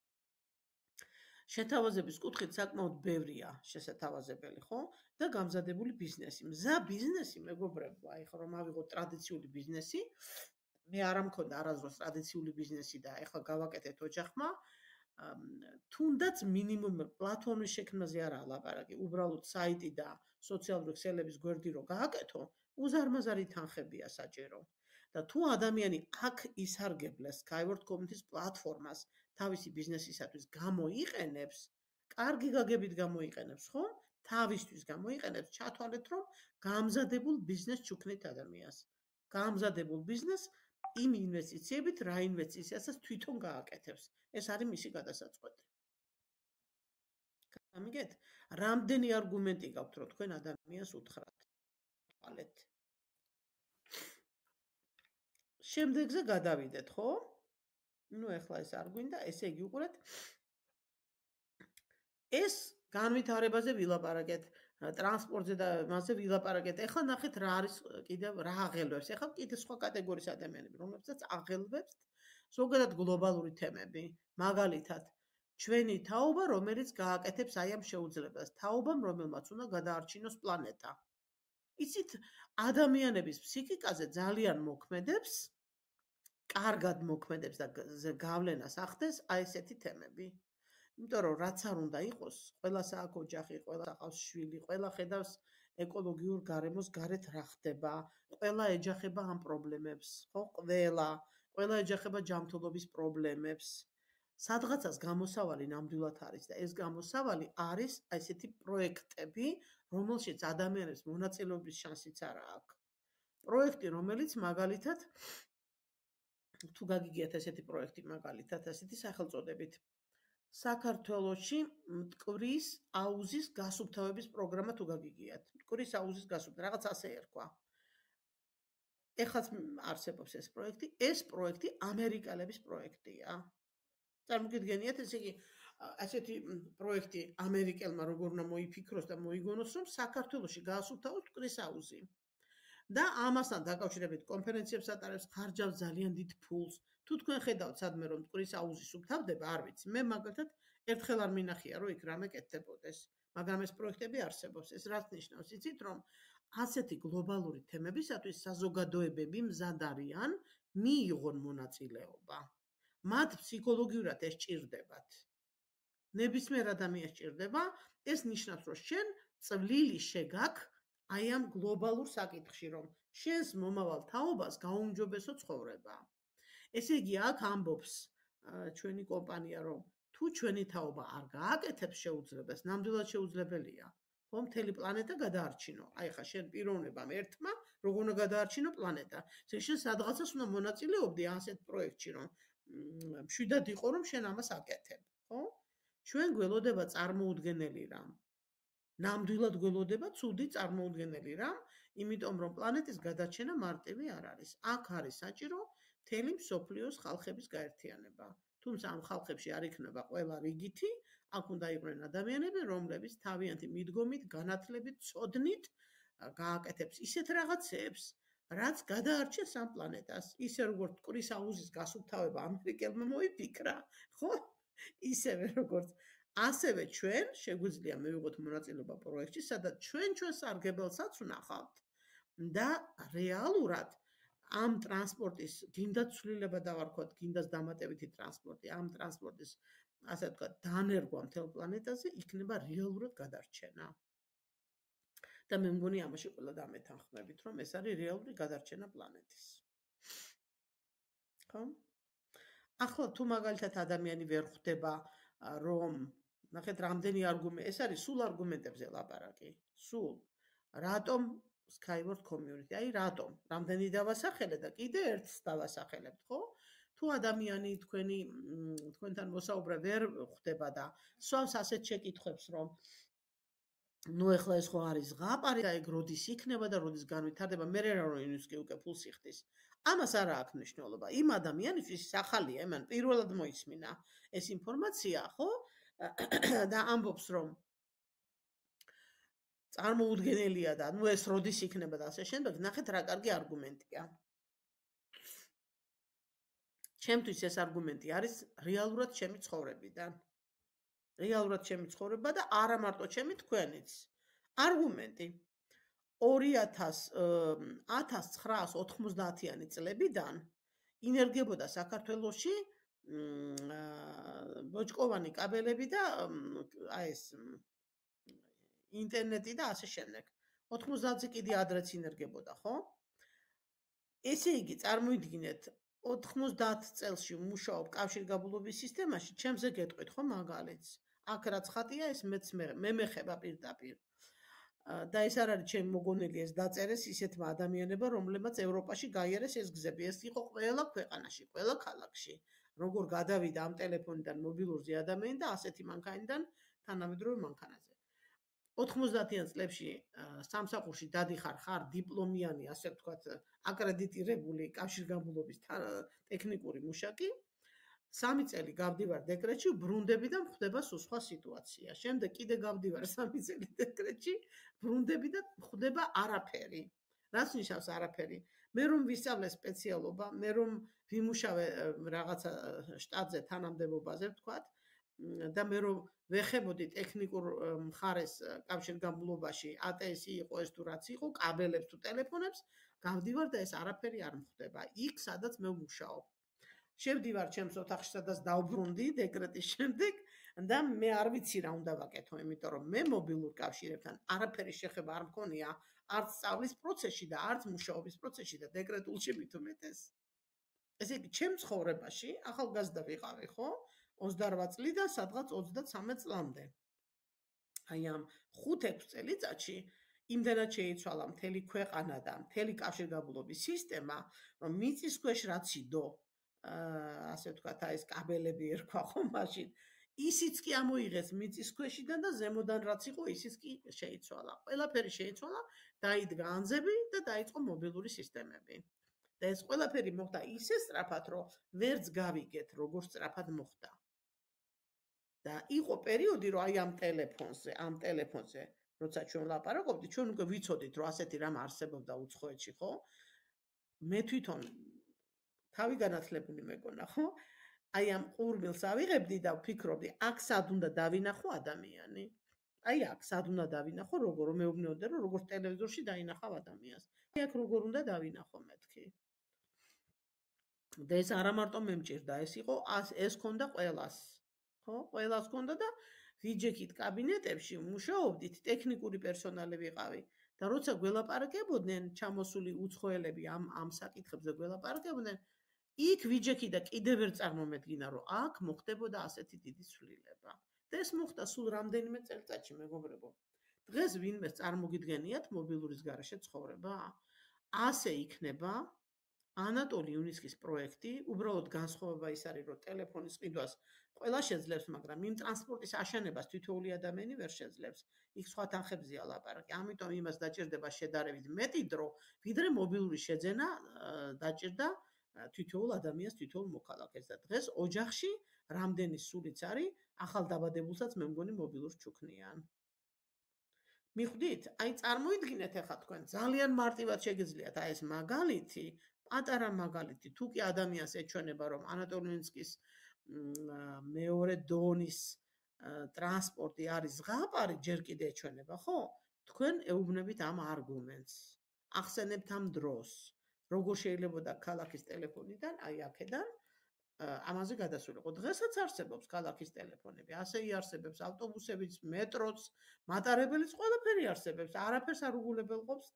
შეთავაზების კუთხით საკმაოდ ბევრია შესათავაზებელი, ხო? და გამზადებული ბიზნესი. მზა ბიზნესი, მეგობრებო, აი ხო რომ ავიღოთ ტრადიციული ბიზნესი, მე არ ამქონდა არასდროს ტრადიციული ბიზნესი და ეხლა გავაკეთეთ ოჯახმა. თუნდაც მინიმუმ პლატფორმის შექმნაზე არ ალაპარაკი, უბრალოდ საიტი და სოციალური ქსელების გვერდი რო გააკეთო, უზარმაზარი თანხებია საჭირო. და თუ ადამიანი აქ ისარგებლეს Skyward Community-ის პლატფორმას, თავისი ბიზნესისათვის გამოიყენებს, კარგი გაგებით გამოიყენებს, ხო? თავისთვის გამოიყენებს, ჩათვალეთ, რომ გამზადებულ ბიზნეს ჩუქნით ადამიანს. გამზადებულ ბიზნეს იმ ინვესტიციებით, რა ინვესტიციასაც თვითონ გააკეთებს. ეს არის მისი გადასაწყვეტი. გამიგეთ? რამდენი არგუმენტი გაქვთ, რომ თქვენ ადამიანს უთხრათ? თვალეთ. შემდეგზე გადავიდეთ, ხო? Ну ეხლა ეს არ გვინდა, ესე იგი უყურეთ. ეს განვითარებაზე ვილაპარაკეთ, ტრანსპორტზე და მასზე ვილაპარაკეთ. ეხლა ნახეთ რა არის კიდევ რა აღელვებს. ეხლა კიდე სხვა კატეგორიის ადამიანები, რომლებსაც აღელვებს ზოგადად გლობალური თემები, მაგალითად ჩვენი თაობა, რომელიც გააკეთებს აი ამ შეუძლებას, თაობამ, რომელმაც უნდა გადაარჩინოს პლანეტა. იცით, ადამიანების ფსიქიკაზე ძალიან მოქმედებს კარგად მოქმედებს და გავლენას ახდენს აი ესეთი თემები. იმიტომ რომ რაც არ უნდა იყოს, ყველა სააქ ოჯახი, ყველა ყავს შვილი, ყველა ხედავს ეკოლოგიურ გარემოს გარეთ რა ხდება, ყველა ეჯახება ამ პრობლემებს, ხო? ყველა, ყველა ეჯახება ჯანმრთელობის პრობლემებს. სადღაცას გამოსავალი ნამდვილად არის და ეს გამოსავალი არის აი ესეთი პროექტები, რომელშიც ადამიანებს მონაწილეობის შანსიც არ აქვს. პროექტი, რომელიც მაგალითად თუ გაგიგიათ ესეთი პროექტი მაგალითად ასეთი სახელწოდებით. საქართველოში მტკვრის აუზის გასუფთავების პროგრამა თუ გაგიგიათ? მტკვრის აუზის გასუფთავება რაღაც ასე ერქვა. ეხლა არსებობს ეს პროექტი. ეს პროექტი ამერიკელების პროექტია. წარმოგიდგენიათ ესე იგი ასეთი პროექტი ამერიკელმა როგორ უნდა მოიფიქროს და მოიგონოს რომ საქართველოში გაასუფთავოს მტკვრის აუზი და ამასთან დაკავშირებით კონფერენციებს ატარებს, ხარჯავს ძალიან დიდ ფულს. თუ თქვენ ხედავთ სადმე რომ მტკვრის აუზი სუფთავდება, არ ვიცი. მე მაგალითად ერთხელ არ მინახია რომ იქ რამე კეთდებოდეს, მაგრამ ეს პროექტები არსებობს. ეს რაც ნიშნავს, იცით რომ ასეთი გლობალური თემებისათვის საზოგადოებები მზად არიან მიიღონ მონაწილეობა. მათ ფსიქოლოგიურად ეს ჭირდებათ. ნებისმიერ ადამიანს ჭირდება, ეს ნიშნავს რომ შენ წვლილი შეგაქვს აი ამ გლობალურ საკითხში, რომ შენს მომავალ თაობას გაუმჯობესო ცხოვრება. ესე იგი, აქ ამბობს ჩვენი კომპანია, რომ თუ ჩვენი თაობა არ გააკეთებს შეუძლებას, ნამდვილად შეუძლებელია, რომ მთელი პლანეტა გადაარჩინო. აი ხა შენ პიროვნებამ ერთმა როგორ უნდა გადაარჩინო პლანეტა. ესე შენ სადღაცას უნდა მონაწილეობდი ასეთ პროექტში, რომ მშვიდად იყო, რომ შენ ამას აკეთებ, ხო? ჩვენ გველოდება წარმოუდგენელი რამ. ნამდვილად გველოდება ცუდი წარმოუდგენელი რამ, იმიტომ რომ პლანეტის გადაჩენა მარტივი არ არის. აქ არის საჭირო მთელი მსოფლიოს ხალხების გაერთიანება. თუმცა ამ ხალხებში არ იქნება ყველა რიგითი, აქ უნდა იყვნენ ადამიანები, რომლებიც თავიანთი მიდგომით, განათლებით, წოდნით გააკეთებს ისეთ რაღაცებს, რაც გადაარჩენს ამ პლანეტას. ისე როგორც კვრის აუზის გასუფთავება ამერიკელმა მოიფიქრა, ხო? ისევე როგორც ასევე ჩვენ შეგვიძლია მივიღოთ მონაწილეობა პროექტში, სადაც ჩვენ ჩვენ სარგებელსაც ვნახავთ და რეალურად ამ ტრანსპორტის გინდა ცვლილება დავარქვათ, გინდას დამატებითი ტრანსპორტი, ამ ტრანსპორტის ასე ვთქვათ, დანერგვა მთელ პლანეტაზე იქნება რეალურად გადარჩენა. და მე მგონი ამაში ყველა დამეთანხმებით, რომ ეს არის რეალური გადარჩენა პლანეტის. ხო? ახლა თუ მაგალითად ადამიანი ვერ ხვდება რომ ნახეთ რამდენი არგუმენტი ეს არის სულ არგუმენტებზე ლაპარაკი სულ რატომ skyward community აი რატომ რამდენი დავასახელე და კიდე ერთს დავასახელებთ ხო თუ ადამიანი თქვენი თქვენთან მოსაუბრე ვერ ხვდება და სვავს ასეთ შეკითხვებს რომ ну ეხლა ეს ხო არის ზღაპარი და ეგ როდის იქნება და როდის განვითარდება მე რა რომ ინუსკი უკვე ფულს იხდის ამას არა აქვს მნიშვნელობა. იმ ადამიანისთვის ახალია, მან პირველად მოისმინა ეს ინფორმაცია, ხო? და ამბობს, რომ წარმოუდგენელია და ნუ ეს როდის იქნება და ასე შემდეგ, ნახეთ რა კარგი არგუმენტია. ჩემთვის ეს არგუმენტი არის რეალურად ჩემი ცხოვრებიდან. რეალურად ჩემი ცხოვრება და არა მარტო ჩემი თქვენიც. არგუმენტი 2000-1990-იანი წლებიდან ინერგებოდა საქართველოში ბოჭკოვანი კაბელები და აი ეს ინტერნეტი და ასე შემდეგ. 90-ზე კიდე ადრეც ინერგებოდა, ხო? ესე იგი, წარმოიდგინეთ 90 წელში მუშაობ კავშირგაბმულობის სისტემაში, ჩემზე გეტყვით ხო მაგალითს? აქ რაც ხატია, ეს მეც მე მე მეხება პირდაპირ. და ეს არ არის ჩემი მოგონილი ეს დაწერეს ისეთმა ადამიანებმა რომლებმაც ევროპაში გაიარეს ეს გზები ეს იყო ყველა ქვეყანაში ყველა ქალაქში როგორ გადავიდა ამ ტელეფონიდან მობილურზე ადამიანი და ასეთი მანქანიდან თანამედროვე მანქანაზე 90-იან წლებში სამსახურში დადიხარ ხარ დიპლომიანი ასე ვთქვათ აკრედიტირებული კავშირგაბმულობის ტექნიკური მუშაკი სამი წელი გავდივარ დეკრეტში, ბრუნდები და მხვდება სხვა სიტუაცია. შემდეგ კიდე გავდივარ სამი წელი დეკრეტში, ბრუნდები და მხვდება არაფერი. რაც ნიშნავს არაფერი? მე რომ ვისწავლე სპეციალობა, მე რომ ვიმუშავე რაღაცა შტატზე თანამდებობაზე, ვთქვათ, და მე რომ ვეხებოდი ტექნიკურ მხარეს კავშირგაბმულობაში, ATS-ი იყო ეს თუ რაც იყო, კაბელებს თუ ტელეფონებს, გავდივარ და ეს არაფერი არ მხვდება. იქ სადაც მე ვმუშაობ. შევდივარ ჩემს ოთახში სადაც დავბრუნდი დეკრეტის შემდეგ და მე არ ვიცი რა უნდა ვაკეთო, იმიტომ რომ მე მობილურ კავშირებთან არაფერი შეხება არ მქონია არც სწავლის პროცესში და არც მუშაობის პროცესში და დეკრეტულში მithumetes. ესე იგი, ჩემ ცხოვრებაში ახალგაზრდა ვიყავი, ხო? 28 წლიდან სადღაც 33 წლამდე. აი ამ 5-6 წელიწადში იმდენად შეიცვალა მთელი ქვეყანა და მთელი კავშირგაბმულობის სისტემა, რომ მიწის ქვეშ რაც იდო, ასე ვთქვათ, აი ეს კაბელები ერქვა ხო მაშინ. ისიც კი ამოიღეს მიწის ქვეშიდან და ზემოდან რაც იყო, ისიც კი შეიცვალა. ყველაფერი შეიცვალა, დაიდგა ანზები და დაიწყო მობილური სისტემები. და ეს ყველაფერი მოხდა ისე სწრაფად, რომ ვერც გავიგეთ, როგორ სწრაფად მოხდა. და იყო პერიოდი, რომ აი ამ ტელეფონზე, ამ ტელეფონზე, როცა ჩვენ ლაპარაკობდით, ჩვენ უკვე ვიცოდით, რომ ასეთი რამ არსებობდა უცხოეთში, ხო? მე თვითონ თავი განათლებული მეკონა, ხო? აი ამ ყურმილს ავიღებდი და ვფიქრობდი, აქ სად უნდა დავინახო ადამიანი? აი აქ სად უნდა დავინახო, როგორ მეუბნეოდე, რომ როგორ ტელევიზორში დაინახავ ადამიანს. აი აქ როგორ უნდა დავინახო მეთქი? და ეს არა მარტო მე მჭირდა, ეს იყო ეს ქონდა ყოველას. ხო? ყოველას ქონდა და ვიჯექით კაბინეტებში მუშაობდით, ტექნიკური პერსონალი ვიყავი. და როცა გველაპარაკებოდნენ ჩამოსული უცხოელები ამ ამ საკითხებზე გველაპარაკებოდნენ, იქ ვიჯექი და კიდევ ვერ წარმომედგინა, რომ აქ მოხდებოდა ასეთი დიდი ცვლილება. და ეს მოხდა სულ რამდენიმე წელიწადში, მეგობრებო. დღეს ვინმე წარმოგიდგენიათ მობილურის garaშე ცხოვრება? ასე იქნება ანატოლი უნისკის პროექტი, უბრალოდ განსხვავება ის არის, რომ ტელეფონის ყიდვას ყველა შეძლებს, მაგრამ იმ ტრანსპორტის აშენებას თითოეული ადამიანი ვერ შეძლებს. იქ სხვა თანხებზია ლაპარაკი. ამიტომ იმას დაჭirdება შედარებით მეტი დრო, ვიდრე მობილური შეძენა დაჭirdა თითოეულ ადამიანს თითოეულ მოქალაქეს და დღეს ოჯახში რამდენი სულიც არის ახალ დაბადებულსაც მე მგონი მობილურს ჩუქნიან. მიხვდით? აი წარმოიდგინეთ ახლა თქვენ ძალიან მარტივად შეგიძლიათ აი ეს მაგალითი, პატარა მაგალითი, თუ კი ადამიანს ეჩვენება რომ ანატოლინსკის მეორე დონის ტრანსპორტი არის ზღაპარი, ჯერ კიდე ეჩვენება, ხო? თქვენ ეუბნებით ამ არგუმენტს. ახსენებთ ამ დროს. როგორ შეიძლება და ქალაქის ტელეფონიდან, აი აქედან ამაზე გადასულიყო. დღესაც არსებობს ქალაქის ტელეფონები, ასე იარსებებს ავტობუსებიც, მეტროც, მატარებელიც, ყველაფერი არსებობს. არაფერს არ უგულებელყოფს,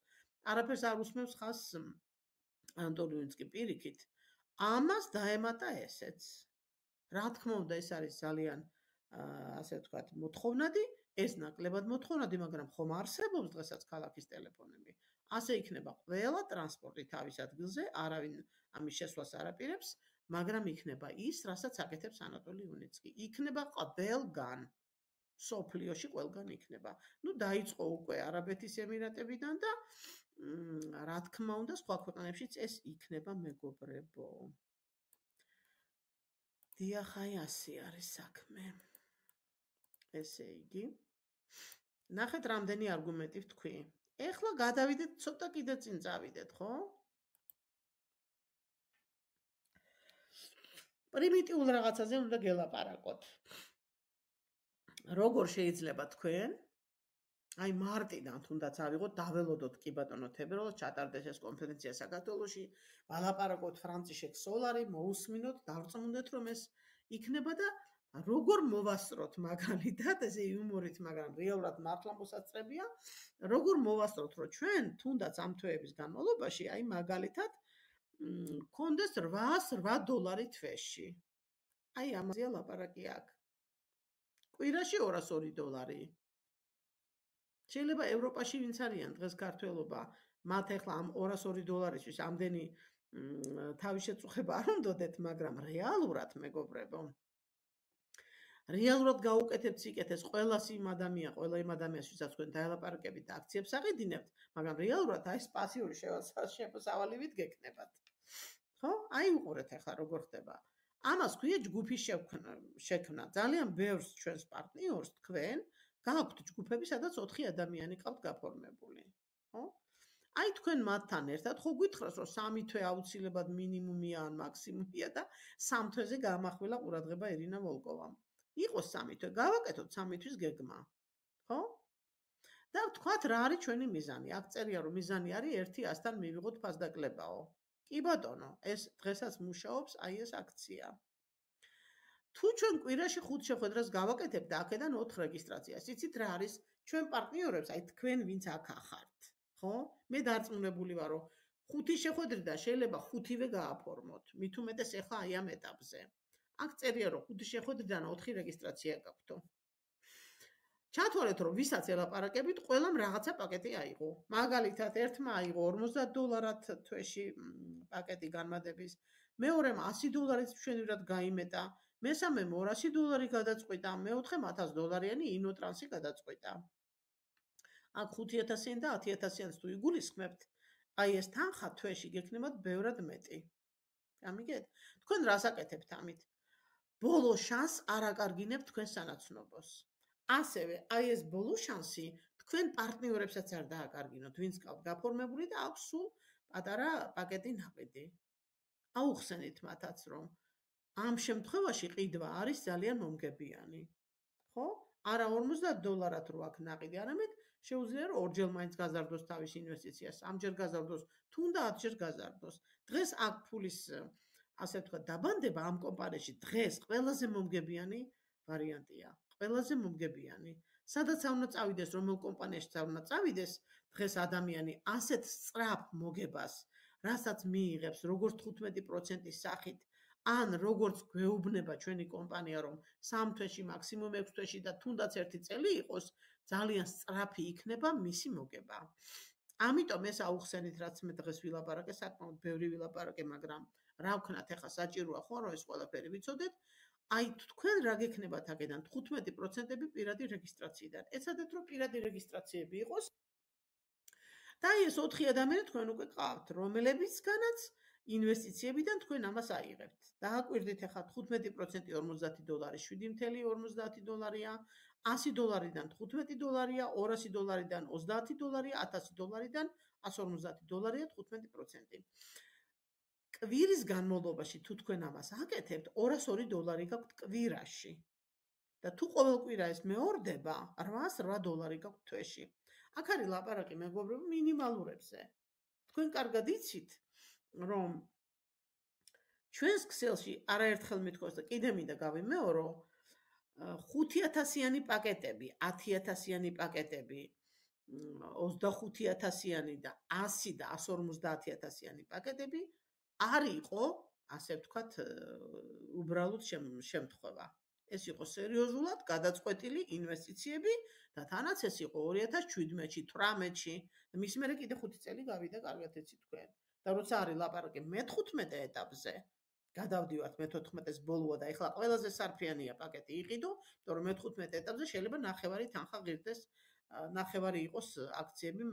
არაფერს არ უსმევს ხას ანტოლინსკი პირიქით. ამას დაემატა ესეც. რა თქმა უნდა, ეს არის ძალიან ასე ვთქვათ, მოთხოვნადი, ეს ნაკლებად მოთხოვნადი, მაგრამ ხომ არსებობს დღესაც ქალაქის ტელეფონები? ასე იქნება ყველა ტრანსპორტი თავის ადგილზე, არავინ ამის შესვლას არ აპირებს, მაგრამ იქნება ის, რასაც აკეთებს ანატოლი უნიცკი. იქნება ყველგან. სოფლიოში ყველგან იქნება. ნუ დაიწყო უკვე არაბეთის ემირატებიდან და რა თქმა უნდა, სხვა ქვეყნებშიც ეს იქნება მეგობრებო. დიახ, აი ასე არის საქმე. ესე იგი, ნახეთ, რამდენი არგუმენტი ვთქვი. ეხლა გადავიდეთ ცოტა კიდე წინ წავიდეთ, ხო? პრიმიტიულ რაღაცაზე უნდა გელაპარაკოთ. როგორ შეიძლება თქვენ აი მარტიდან თუნდაც ავიღოთ, დაველოდოთ კი ბატონო თებერვალ ჩატარდეს ეს კონფერენცია საქართველოში, ვალაპარაკოთ ფრანციშეკ სოლარი, მოусმინოთ, დავწმუნდეთ რომ ეს იქნება და როგორ მოვასწროთ მაგალითად, ესე იუმორით, მაგრამ რეალურად მართლა მოსაწრებია, როგორ მოვასწროთ, რომ ჩვენ თუნდაც ამ თვეების განმავლობაში, აი მაგალითად, მქონდეს 808 დოლარი თვეში. აი ამაზეა ლაპარაკი აქ. კვირაში 202 დოლარი. შეიძლება ევროპაში ვინც არიან დღეს ქართველობა, მათ ახლა ამ 202 დოლარისთვის ამდენი თავის შეწუხება არ უნდათ, მაგრამ რეალურად მეგობრებო რეალურად გაუკეთებთ სიკეთეს ყველას იმ ადამიან, ყველა იმ ადამიანს, ვისაც თქვენ დაელაპარაკებით და აქციებს აღიდინებთ, მაგრამ რეალურად აი ეს პასიური შემოსავალივით გეკნებათ. ხო? აი უყურეთ ახლა როგორ ხდება. ამას ქვია ჯგუფის შექმნა. ძალიან ბევრს ჩვენს პარტნიორს თქვენ გააქვთ ჯგუფები, სადაც 4 ადამიანი ყავთ გაფორმებული, ხო? აი თქვენ მათთან ერთად ხო გითხრას, რომ სამი თვე აუცილებლად მინიმუმია ან მაქსიმუმია და სამ თვეზე გამახვილა ყურადღება ერინა ვოლკოვამ. იყოს სამი თვე, გავაკეთოთ სამი თვის გეგმა. ხო? და ვთქვათ რა არის ჩვენი მიზანი? აქ წერია რომ მიზანი არის 100-დან მივიღოთ ფასდაკლებაო. კი ბატონო, ეს დღესაც მუშაობს აი ეს აქცია. თუ ჩვენ კვირაში 5 შეხვედრას გავაკეთებთ და აქედან 4 რეგისტრაციას, იცით რა არის? ჩვენ პარტნიორებს, აი თქვენ ვინც აქ ახართ, ხო? მე დარწმუნებული ვარ, რომ 5 შეხვედრიდან შეიძლება 5-ვე გააფორმოთ. მით უმეტეს ახლა აი ამ ეტაპზე. აქ წერია, რომ 5 შეხვედრიდან 4 რეგისტრაცია გაქვთო. ჩათვალეთ, რომ ვისაც ელაპარაკებით, ყველამ რაღაცა პაკეტი აიღო. მაგალითად, ერთმა აიღო 50 დოლარად თვეში პაკეტი განმადების, მეორემ 100 დოლარით მშვენივრად გაიმეტა. მესამე 200 დოლარი გადაწყვიტა, მეოთხე 1000 დოლარიანი ინოტრანსი გადაწყვიტა. აქ 5000-იან და 10000-იანს თუ იგულისხმებთ, აი ეს თანხა თვეში გექნებათ ბევრად მეტი. გამიგეთ? თქვენ რას აკეთებთ ამით? ბოლო შანსს არ აკარგინებთ თქვენ სანაცნობოს. ასევე, აი ეს ბოლო შანსი თქვენ პარტნიორებსაც არ დააკარგინოთ, ვინც გყავთ გაფორმებული და აქვს სულ პატარა პაკეტი ნაყიდი. აუხსენით მათაც, რომ ამ შემთხვევაში ყიდვა არის ძალიან მომგებიანი. ხო? არა 50 დოლარად რო აქ ნაყიდი, არამედ შეუძლია რომ ორჯერ მაინც გაზარდოს თავის ინვესტიციას, სამჯერ გაზარდოს, თუნდაც ჯერ გაზარდოს. დღეს აქ ფულის ასე ვთქვა, დაბანდება ამ კომპანიაში დღეს ყველაზე მომგებიანი ვარიანტია. ყველაზე მომგებიანი. სადაც უნდა წავიდეს, რომელ კომპანიაში უნდა წავიდეს, დღეს ადამიანი ასეთ სწრაფ მოგებას, რასაც მიიღებს, როგორც 15%-ის სახით ან როგორც გვეუბნება ჩვენი კომპანია რომ სამ თვეში მაქსიმუმ 6 თვეში და თუნდაც ერთი წელი იყოს ძალიან სწრაფი იქნება მისი მოგება. ამიტომ ეს აუხსენით რაც მე დღეს ვილაპარაკე საკმაოდ ბევრი ვილაპარაკე მაგრამ რა ვქნათ ახლა საჭიროა ხო რომ ეს ყველაფერი ვიცოდეთ აი თქვენ რა გექნებათ აქედან 15%-ები პირადი რეგისტრაციიდან ეცადეთ რომ პირადი რეგისტრაციები იყოს და ეს 4 ადამიანი თქვენ უკვე ყავთ რომელებიცგანაც ინვესტიციებიდან თქვენ ამას აიღებთ. დააკვირდით ახლა 15% 50 დოლარი 7.50 დოლარია, 100 დოლარიდან 15 დოლარია, 200 დოლარიდან 30 დოლარია, 1000 დოლარიდან 150 დოლარია 15%. კვირის განმავლობაში თუ თქვენ ამას აკეთებთ, 202 დოლარი გაქვთ კვირაში. და თუ ყოველ კვირა ეს მეორდება, 808 დოლარი გაქვთ თვეში. აქ არის ლაპარაკი მეგობრებო მინიმალურებზე. თქვენ კარგად იცით, რომ ჩვენს ქსელში არაერთხელ მithქოს და კიდე მინდა გავიმეორო 5000-იანი პაკეტები, 10000-იანი პაკეტები, 25000-იანი და 100 და 150000-იანი პაკეტები არ იყო, ასე ვთქვათ, უბრალოდ შემთხვევა. ეს იყო სერიოზულად გადაწყვეტილი ინვესტიციები და თანაც ეს იყო 2017-ში, 18-ში, მის მერე კიდე 5 წელი გავიდა, კარგად ეცი თქვენ. და როცა არის ლაპარაკი მე-15 ეტაპზე, გადავდივართ მე-14-ის ბოლოა და ეხლა ყველაზე სარფიანია პაკეტი იყიდო, იმიტომ რომ მე-15 ეტაპზე შეიძლება ნახევარი თანხა ღირდეს ნახევარი იყოს აქციები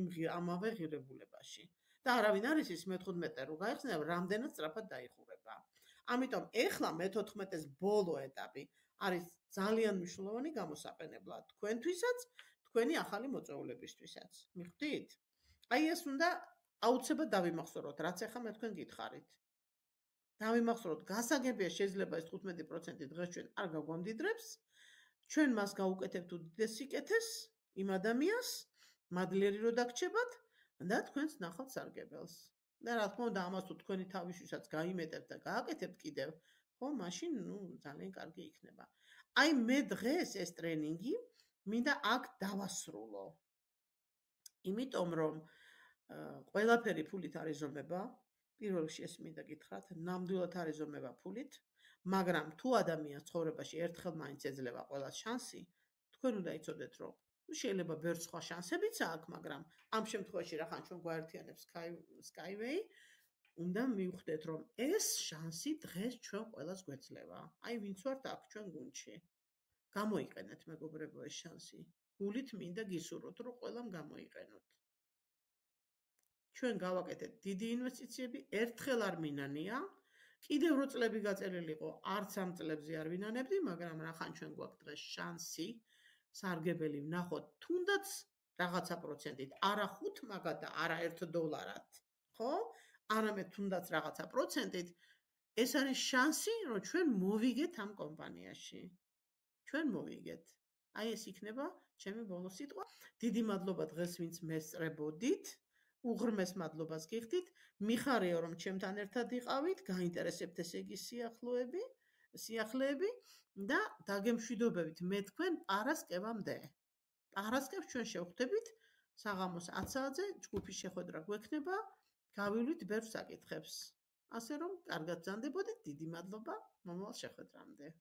იმ ამავე ღირებულებაში. და არავინ არის ის მე-15 რო გაიხსნება, რამდენად სწრაფად დაიხურება. ამიტომ ეხლა მე-14-ეს ბოლო ეტაპი არის ძალიან მნიშვნელოვანი გამოსაყენებლად თქვენთვისაც, თქვენი ახალი მოწვეულებისთვისაც. მიხვდით? აი ეს უნდა აუცილებლად დავიმახსოვროთ, რაც ახლა მე თქვენ გითხარით. დავიმახსოვროთ, გასაგებია შეიძლება ეს 15% დღეს ჩვენ არ გაგვამდიდრებს. ჩვენ მას გავუკეთებთ უდიდეს სიკეთეს იმ ადამიანს, მადლიერი რო დაგჭებათ და თქვენს ნახავთ სარგებელს. და რა თქმა უნდა, ამას თუ თქვენი თავისთვისაც გაიმეტებთ და გააკეთებთ კიდევ, ხო, მაშინ ნუ ძალიან კარგი იქნება. აი მე დღეს ეს ტრენინგი მინდა აქ დავასრულო. იმიტომ რომ ყველაფერი ფულით არის ზომება. პირველ რიგში ეს მინდა გითხრათ, ნამდვილად არის ზომება ფულით, მაგრამ თუ ადამიანს ცხოვრებაში ერთხელ მაინც ეძლევა ყველა შანსი, თქვენ უნდა იცოდეთ, რომ შეიძლება ბევრ სხვა შანსებიც აქვს, მაგრამ ამ შემთხვევაში რახან ჩვენ გვაერთიანებს Skyway, უნდა მივხვდეთ, რომ ეს შანსი დღეს ჩვენ ყველას გვეძლევა. აი, ვინც ვართ აქ ჩვენ გუნდში. გამოიყენეთ მეგობრებო ეს შანსი. გულით მინდა გისურვოთ, რომ ყველამ გამოიყენოთ. ჩვენ გავაკეთეთ დიდი ინვესტიციები, ერთხელ არ მინანია. კიდევ რო წლები გაწერილიყო, არც ამ წლებზე არ ვინანებდი, მაგრამ რახან ჩვენ გვაქვს დღეს შანსი სარგებელი ვნახოთ თუნდაც რაღაცა პროცენტით, არა 5 მაგათ და არა 1 დოლარად, ხო? არამედ თუნდაც რაღაცა პროცენტით ეს არის შანსი, რომ ჩვენ მოვიგეთ ამ კომპანიაში. ჩვენ მოვიგეთ. აი ეს იქნება ჩემი ბოლო სიტყვა. დიდი მადლობა დღეს ვინც მესწრებოდით. უღრმეს მადლობას გიხდით. მიხარია რომ ჩემთან ერთად იყავით, გაინტერესებთ ესე იგი სიახლოები, სიახლეები და დაგემშვიდობებით მე თქვენ პარასკევამდე. პარასკევს ჩვენ შევხვდებით საღამოს 10 საათზე, ჯგუფის შეხვედრა გვექნება. გავივლით ბევრ საკითხებს. ასე რომ, კარგად ზანდებოდეთ, დიდი მადლობა მომავალ შეხვედრამდე.